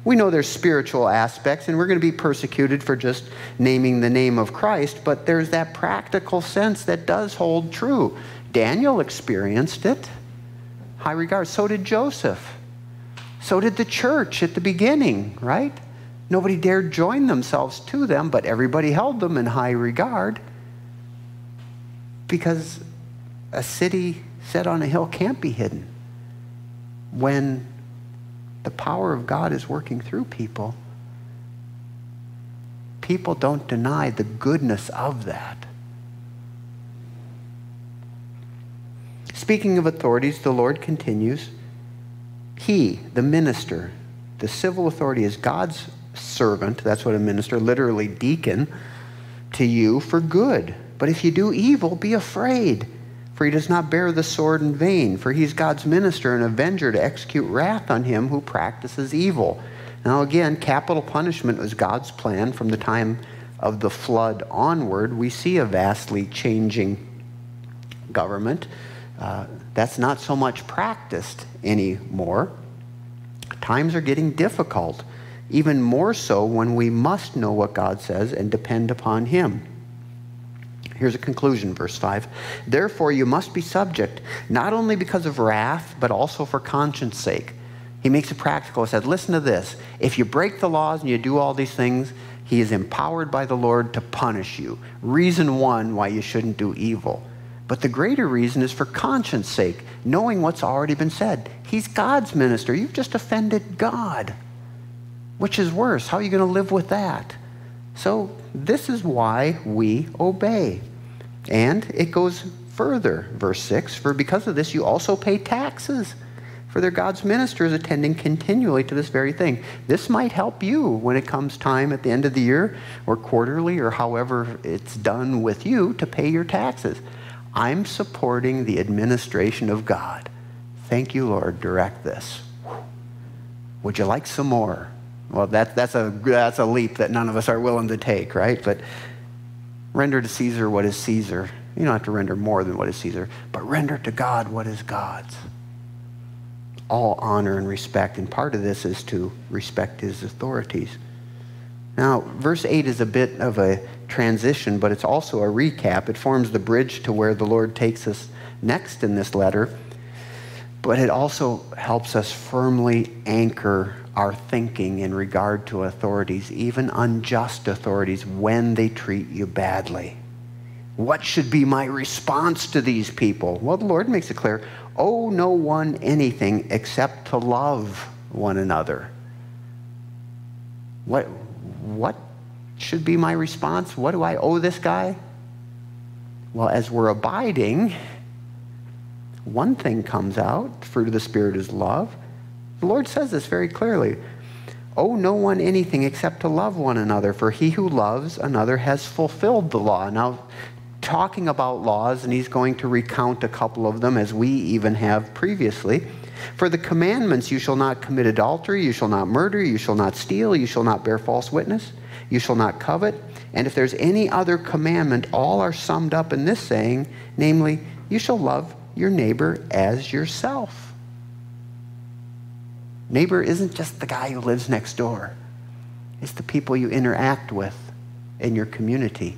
We know there's spiritual aspects, and we're going to be persecuted for just naming the name of Christ, but there's that practical sense that does hold true. Daniel experienced it high regard. So did Joseph. So did the church at the beginning, right? Nobody dared join themselves to them, but everybody held them in high regard because a city set on a hill can't be hidden. When the power of God is working through people, people don't deny the goodness of that. Speaking of authorities, the Lord continues He, the minister, the civil authority is God's servant, that's what a minister, literally deacon, to you for good. But if you do evil, be afraid, for he does not bear the sword in vain, for he is God's minister and avenger to execute wrath on him who practices evil. Now, again, capital punishment was God's plan from the time of the flood onward. We see a vastly changing government. Uh, that's not so much practiced anymore. Times are getting difficult even more so when we must know what God says and depend upon Him. Here's a conclusion, verse 5. Therefore, you must be subject, not only because of wrath, but also for conscience sake. He makes it practical. He said, Listen to this. If you break the laws and you do all these things, He is empowered by the Lord to punish you. Reason one why you shouldn't do evil. But the greater reason is for conscience sake, knowing what's already been said. He's God's minister. You've just offended God. Which is worse? How are you going to live with that? So, this is why we obey. And it goes further, verse 6 For because of this, you also pay taxes, for they're God's ministers attending continually to this very thing. This might help you when it comes time at the end of the year or quarterly or however it's done with you to pay your taxes. I'm supporting the administration of God. Thank you, Lord. Direct this. Would you like some more? Well, that, that's, a, that's a leap that none of us are willing to take, right? But render to Caesar what is Caesar. You don't have to render more than what is Caesar, but render to God what is God's. All honor and respect. And part of this is to respect his authorities. Now, verse 8 is a bit of a transition, but it's also a recap. It forms the bridge to where the Lord takes us next in this letter. But it also helps us firmly anchor our thinking in regard to authorities, even unjust authorities, when they treat you badly. What should be my response to these people? Well, the Lord makes it clear owe no one anything except to love one another. What, what should be my response? What do I owe this guy? Well, as we're abiding, one thing comes out fruit of the Spirit is love. The Lord says this very clearly. Owe no one anything except to love one another, for he who loves another has fulfilled the law. Now, talking about laws, and he's going to recount a couple of them as we even have previously. For the commandments, you shall not commit adultery, you shall not murder, you shall not steal, you shall not bear false witness, you shall not covet. And if there's any other commandment, all are summed up in this saying, namely, you shall love your neighbor as yourself. Neighbor isn't just the guy who lives next door, it's the people you interact with in your community.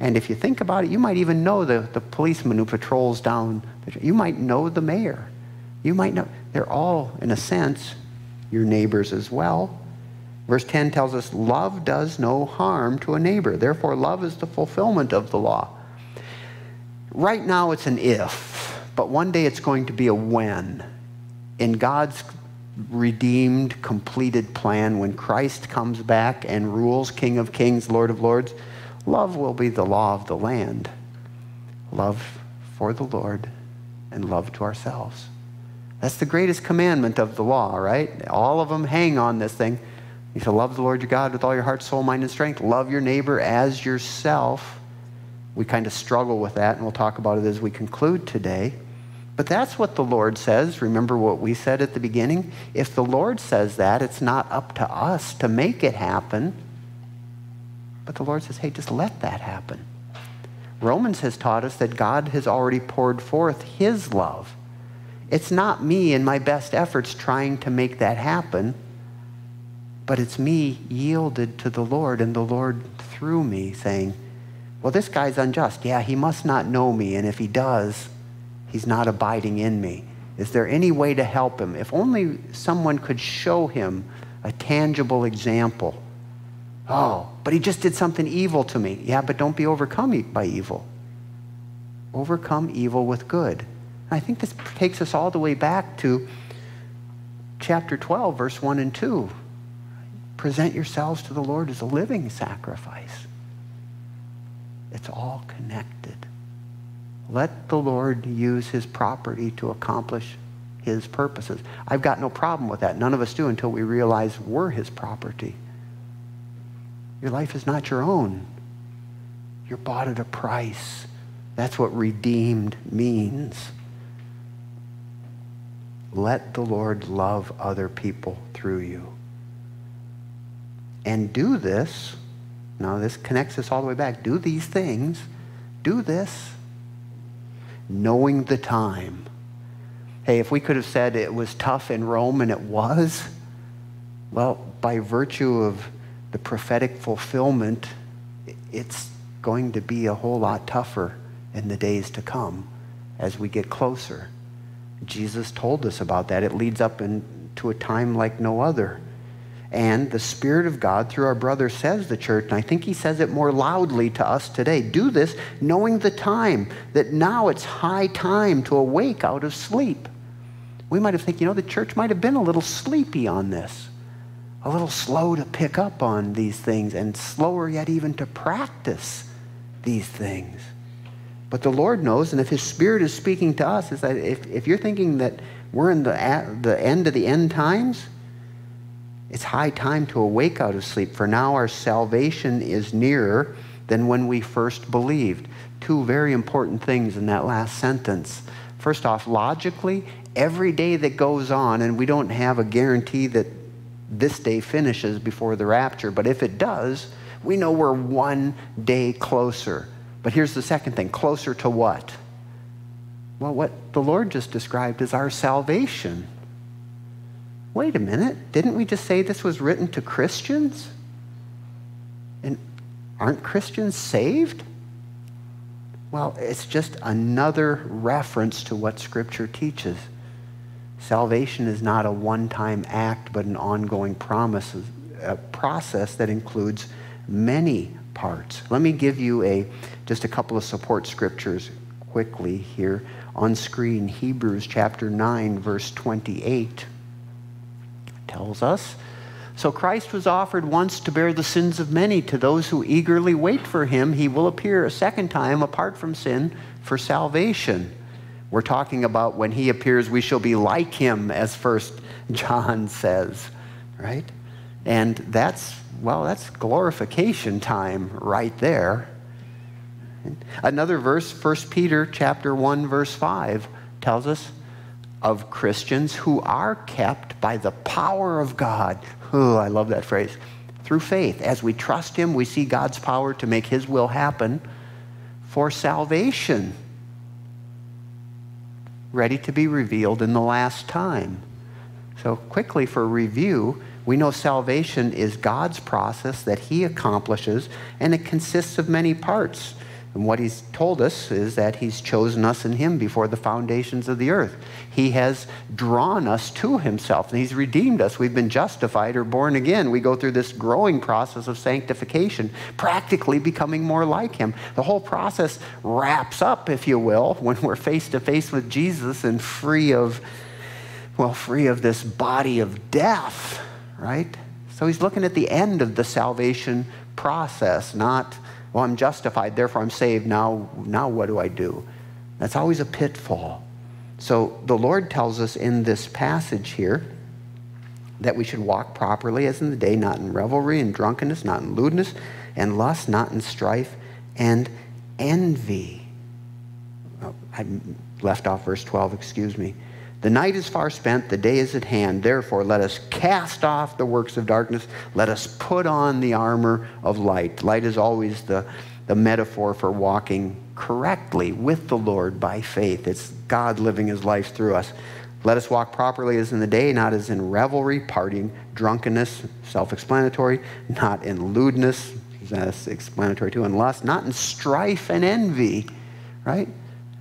And if you think about it, you might even know the, the policeman who patrols down. the, You might know the mayor. You might know. They're all, in a sense, your neighbors as well. Verse 10 tells us love does no harm to a neighbor. Therefore, love is the fulfillment of the law. Right now, it's an if, but one day it's going to be a when. In God's redeemed, completed plan, when Christ comes back and rules, King of kings, Lord of lords, love will be the law of the land. Love for the Lord and love to ourselves. That's the greatest commandment of the law, right? All of them hang on this thing. You shall love the Lord your God with all your heart, soul, mind, and strength. Love your neighbor as yourself. We kind of struggle with that, and we'll talk about it as we conclude today. But that's what the Lord says. Remember what we said at the beginning? If the Lord says that, it's not up to us to make it happen. But the Lord says, hey, just let that happen. Romans has taught us that God has already poured forth his love. It's not me in my best efforts trying to make that happen, but it's me yielded to the Lord and the Lord through me saying, well, this guy's unjust. Yeah, he must not know me, and if he does, He's not abiding in me. Is there any way to help him? If only someone could show him a tangible example. Oh, but he just did something evil to me. Yeah, but don't be overcome by evil. Overcome evil with good. I think this takes us all the way back to chapter 12, verse 1 and 2. Present yourselves to the Lord as a living sacrifice. It's all connected. Let the Lord use his property to accomplish his purposes. I've got no problem with that. None of us do until we realize we're his property. Your life is not your own. You're bought at a price. That's what redeemed means. Let the Lord love other people through you. And do this. Now, this connects us all the way back. Do these things. Do this knowing the time. Hey, if we could have said it was tough in Rome, and it was, well, by virtue of the prophetic fulfillment, it's going to be a whole lot tougher in the days to come as we get closer. Jesus told us about that. It leads up into a time like no other. And the Spirit of God, through our brother, says the church, and I think he says it more loudly to us today do this knowing the time, that now it's high time to awake out of sleep. We might have think, you know, the church might have been a little sleepy on this, a little slow to pick up on these things, and slower yet even to practice these things. But the Lord knows, and if His Spirit is speaking to us, is that if, if you're thinking that we're in the, the end of the end times, it's high time to awake out of sleep, for now our salvation is nearer than when we first believed. Two very important things in that last sentence. First off, logically, every day that goes on, and we don't have a guarantee that this day finishes before the rapture, but if it does, we know we're one day closer. But here's the second thing closer to what? Well, what the Lord just described is our salvation. Wait a minute, didn't we just say this was written to Christians? And aren't Christians saved? Well, it's just another reference to what Scripture teaches. Salvation is not a one time act, but an ongoing promise, a process that includes many parts. Let me give you a, just a couple of support scriptures quickly here on screen. Hebrews chapter 9, verse 28 tells us. So Christ was offered once to bear the sins of many. To those who eagerly wait for him, he will appear a second time apart from sin for salvation. We're talking about when he appears, we shall be like him, as First John says, right? And that's, well, that's glorification time right there. Another verse, 1 Peter chapter 1, verse 5, tells us of Christians who are kept by the power of God. Oh, I love that phrase. Through faith. As we trust Him, we see God's power to make His will happen for salvation, ready to be revealed in the last time. So, quickly for review, we know salvation is God's process that He accomplishes, and it consists of many parts. And what he's told us is that he's chosen us in him before the foundations of the earth. He has drawn us to himself, and he's redeemed us. We've been justified or born again. We go through this growing process of sanctification, practically becoming more like him. The whole process wraps up, if you will, when we're face to face with Jesus and free of, well, free of this body of death, right? So he's looking at the end of the salvation process, not well, I'm justified, therefore I'm saved. Now, now what do I do? That's always a pitfall. So the Lord tells us in this passage here that we should walk properly as in the day, not in revelry and drunkenness, not in lewdness and lust, not in strife and envy. Oh, I left off verse 12, excuse me. The night is far spent, the day is at hand. Therefore, let us cast off the works of darkness. Let us put on the armor of light. Light is always the, the metaphor for walking correctly with the Lord by faith. It's God living his life through us. Let us walk properly as in the day, not as in revelry, partying, drunkenness, self explanatory, not in lewdness, that's explanatory too, and lust, not in strife and envy, right?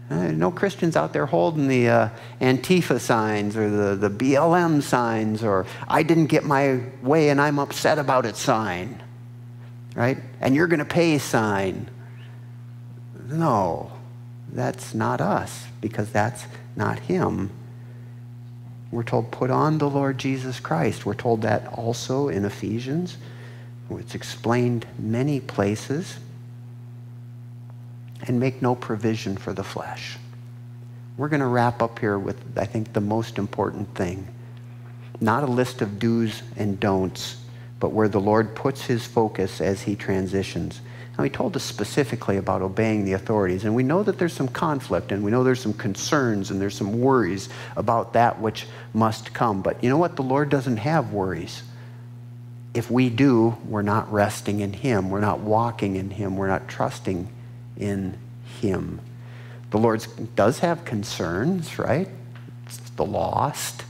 No Christians out there holding the uh, Antifa signs or the, the BLM signs or I didn't get my way and I'm upset about it sign, right? And you're going to pay sign. No, that's not us because that's not Him. We're told, put on the Lord Jesus Christ. We're told that also in Ephesians. It's explained many places and make no provision for the flesh. We're going to wrap up here with, I think, the most important thing. Not a list of do's and don'ts, but where the Lord puts his focus as he transitions. Now, he told us specifically about obeying the authorities, and we know that there's some conflict, and we know there's some concerns, and there's some worries about that which must come. But you know what? The Lord doesn't have worries. If we do, we're not resting in him, we're not walking in him, we're not trusting in him. The Lord does have concerns, right? It's the lost,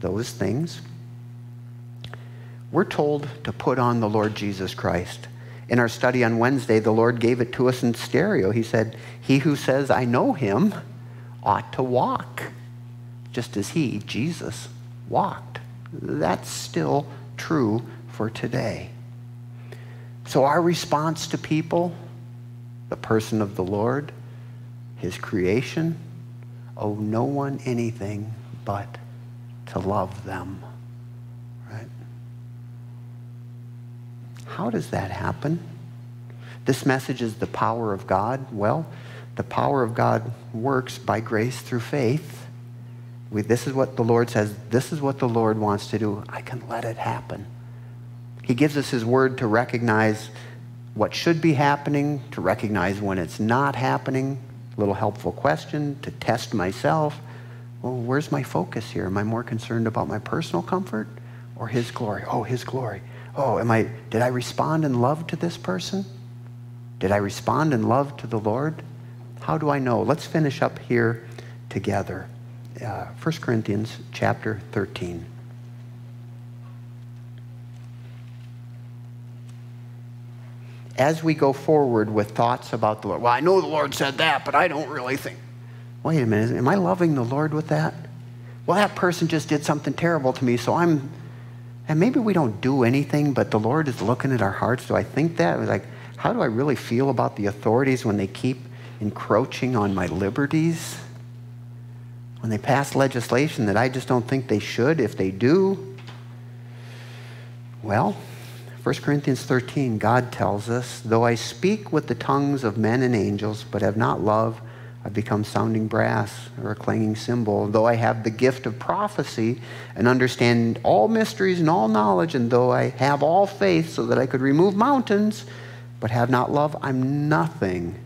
those things. We're told to put on the Lord Jesus Christ. In our study on Wednesday, the Lord gave it to us in stereo. He said, He who says, I know him, ought to walk, just as he, Jesus, walked. That's still true for today. So, our response to people, the person of the Lord, his creation, owe no one anything but to love them. Right? How does that happen? This message is the power of God. Well, the power of God works by grace through faith. We, this is what the Lord says. This is what the Lord wants to do. I can let it happen. He gives us His word to recognize what should be happening, to recognize when it's not happening. A little helpful question to test myself. Well, where's my focus here? Am I more concerned about my personal comfort or His glory? Oh, His glory. Oh, am I, did I respond in love to this person? Did I respond in love to the Lord? How do I know? Let's finish up here together. Uh, 1 Corinthians chapter 13. As we go forward with thoughts about the Lord, well, I know the Lord said that, but I don't really think. Wait a minute, am I loving the Lord with that? Well, that person just did something terrible to me, so I'm. And maybe we don't do anything, but the Lord is looking at our hearts. Do I think that? Like, how do I really feel about the authorities when they keep encroaching on my liberties? When they pass legislation that I just don't think they should, if they do? Well, 1 Corinthians 13, God tells us, Though I speak with the tongues of men and angels, but have not love, I become sounding brass or a clanging cymbal. Though I have the gift of prophecy and understand all mysteries and all knowledge, and though I have all faith so that I could remove mountains, but have not love, I'm nothing.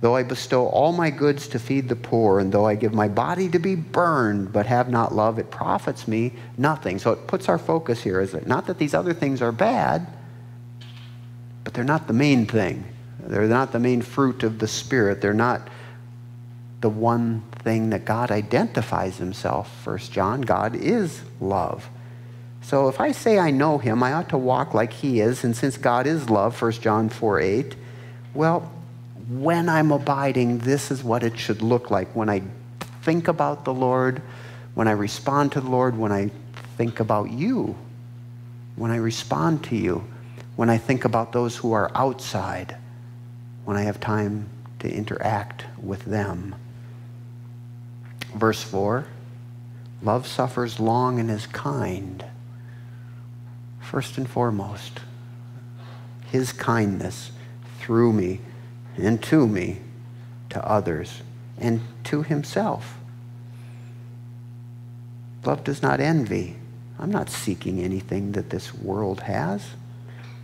Though I bestow all my goods to feed the poor, and though I give my body to be burned, but have not love, it profits me nothing. So it puts our focus here. Is it not that these other things are bad, but they're not the main thing. They're not the main fruit of the Spirit. They're not the one thing that God identifies himself. First John, God is love. So if I say I know him, I ought to walk like he is. And since God is love, 1 John 4 8, well, when I'm abiding, this is what it should look like. When I think about the Lord, when I respond to the Lord, when I think about you, when I respond to you, when I think about those who are outside, when I have time to interact with them. Verse 4 Love suffers long and is kind. First and foremost, his kindness through me and to me, to others, and to himself. Love does not envy. I'm not seeking anything that this world has.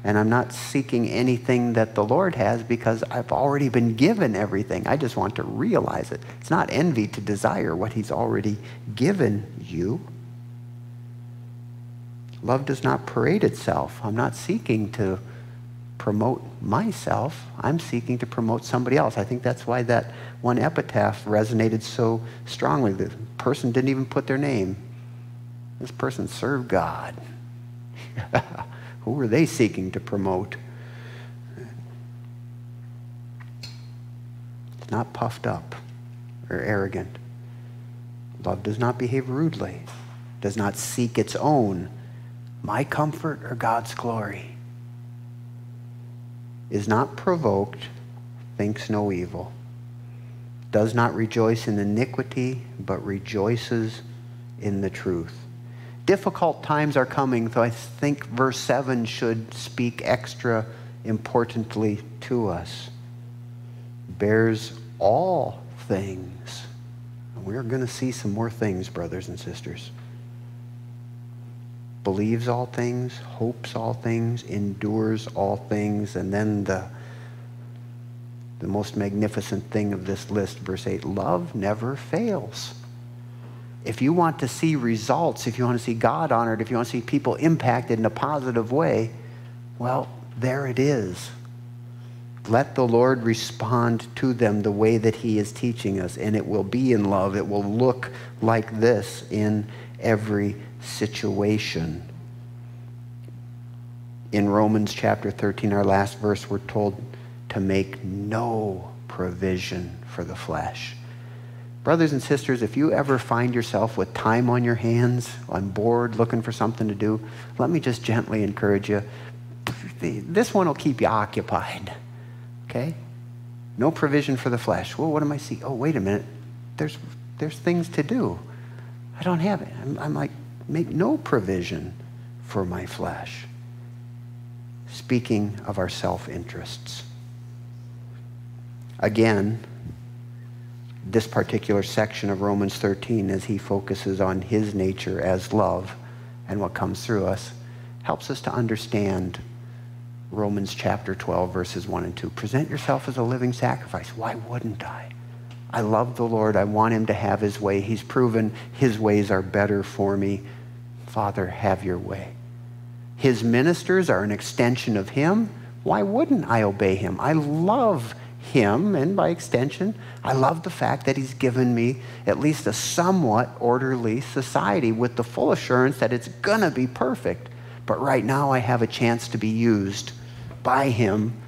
And I'm not seeking anything that the Lord has because I've already been given everything. I just want to realize it. It's not envy to desire what He's already given you. Love does not parade itself. I'm not seeking to promote myself. I'm seeking to promote somebody else. I think that's why that one epitaph resonated so strongly. The person didn't even put their name. This person served God. [LAUGHS] Who were they seeking to promote? It's not puffed up. or arrogant. Love does not behave rudely, does not seek its own, my comfort or God's glory. Is not provoked, thinks no evil, does not rejoice in iniquity, but rejoices in the truth. Difficult times are coming, so I think verse 7 should speak extra importantly to us. Bears all things. we're going to see some more things, brothers and sisters. Believes all things, hopes all things, endures all things, and then the, the most magnificent thing of this list, verse 8 love never fails. If you want to see results, if you want to see God honored, if you want to see people impacted in a positive way, well, there it is. Let the Lord respond to them the way that He is teaching us, and it will be in love. It will look like this in every situation. In Romans chapter 13, our last verse, we're told to make no provision for the flesh. Brothers and sisters, if you ever find yourself with time on your hands, on board, looking for something to do, let me just gently encourage you. This one will keep you occupied. Okay? No provision for the flesh. Well, what am I seeing? Oh, wait a minute. There's, there's things to do. I don't have it. I'm, I'm like, make no provision for my flesh. Speaking of our self interests. Again, this particular section of Romans 13, as he focuses on his nature as love and what comes through us, helps us to understand Romans chapter 12, verses 1 and 2. Present yourself as a living sacrifice. Why wouldn't I? I love the Lord. I want him to have his way. He's proven his ways are better for me. Father, have your way. His ministers are an extension of him. Why wouldn't I obey him? I love him, and by extension, I love the fact that he's given me at least a somewhat orderly society with the full assurance that it's going to be perfect. But right now, I have a chance to be used by him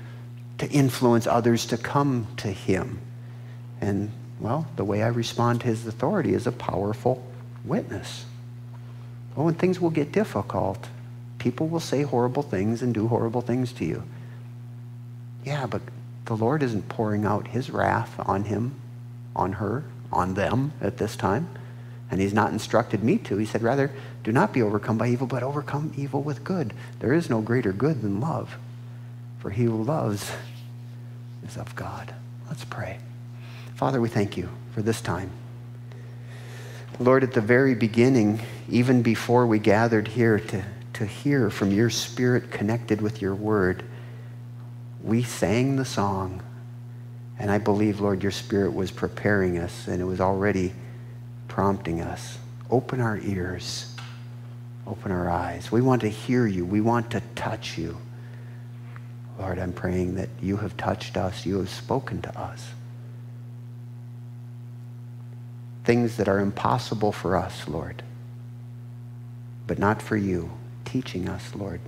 to influence others to come to him. And, well, the way I respond to his authority is a powerful witness. Oh, and things will get difficult. People will say horrible things and do horrible things to you. Yeah, but the Lord isn't pouring out his wrath on him, on her, on them at this time. And he's not instructed me to. He said, rather, do not be overcome by evil, but overcome evil with good. There is no greater good than love. For he who loves is of God. Let's pray. Father, we thank you for this time. Lord, at the very beginning, even before we gathered here to, to hear from your spirit connected with your word, we sang the song. And I believe, Lord, your spirit was preparing us and it was already prompting us. Open our ears, open our eyes. We want to hear you, we want to touch you. Lord, I'm praying that you have touched us, you have spoken to us. Things that are impossible for us, Lord, but not for you, teaching us, Lord,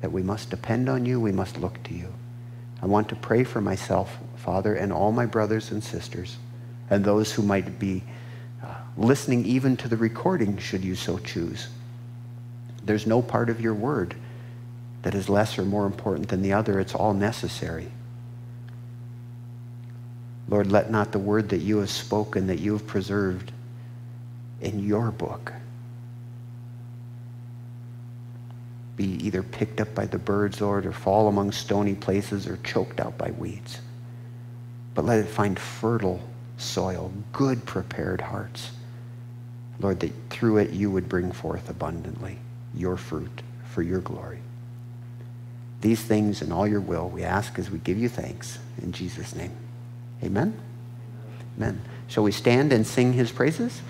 that we must depend on you, we must look to you. I want to pray for myself, Father, and all my brothers and sisters, and those who might be uh, listening even to the recording, should you so choose. There's no part of your word that is less or more important than the other. It's all necessary. Lord, let not the word that you have spoken, that you have preserved in your book, be either picked up by the birds, Lord, or fall among stony places or choked out by weeds. But let it find fertile soil, good prepared hearts. Lord, that through it you would bring forth abundantly your fruit for your glory. These things and all your will we ask as we give you thanks in Jesus' name. Amen. Amen. Shall we stand and sing his praises?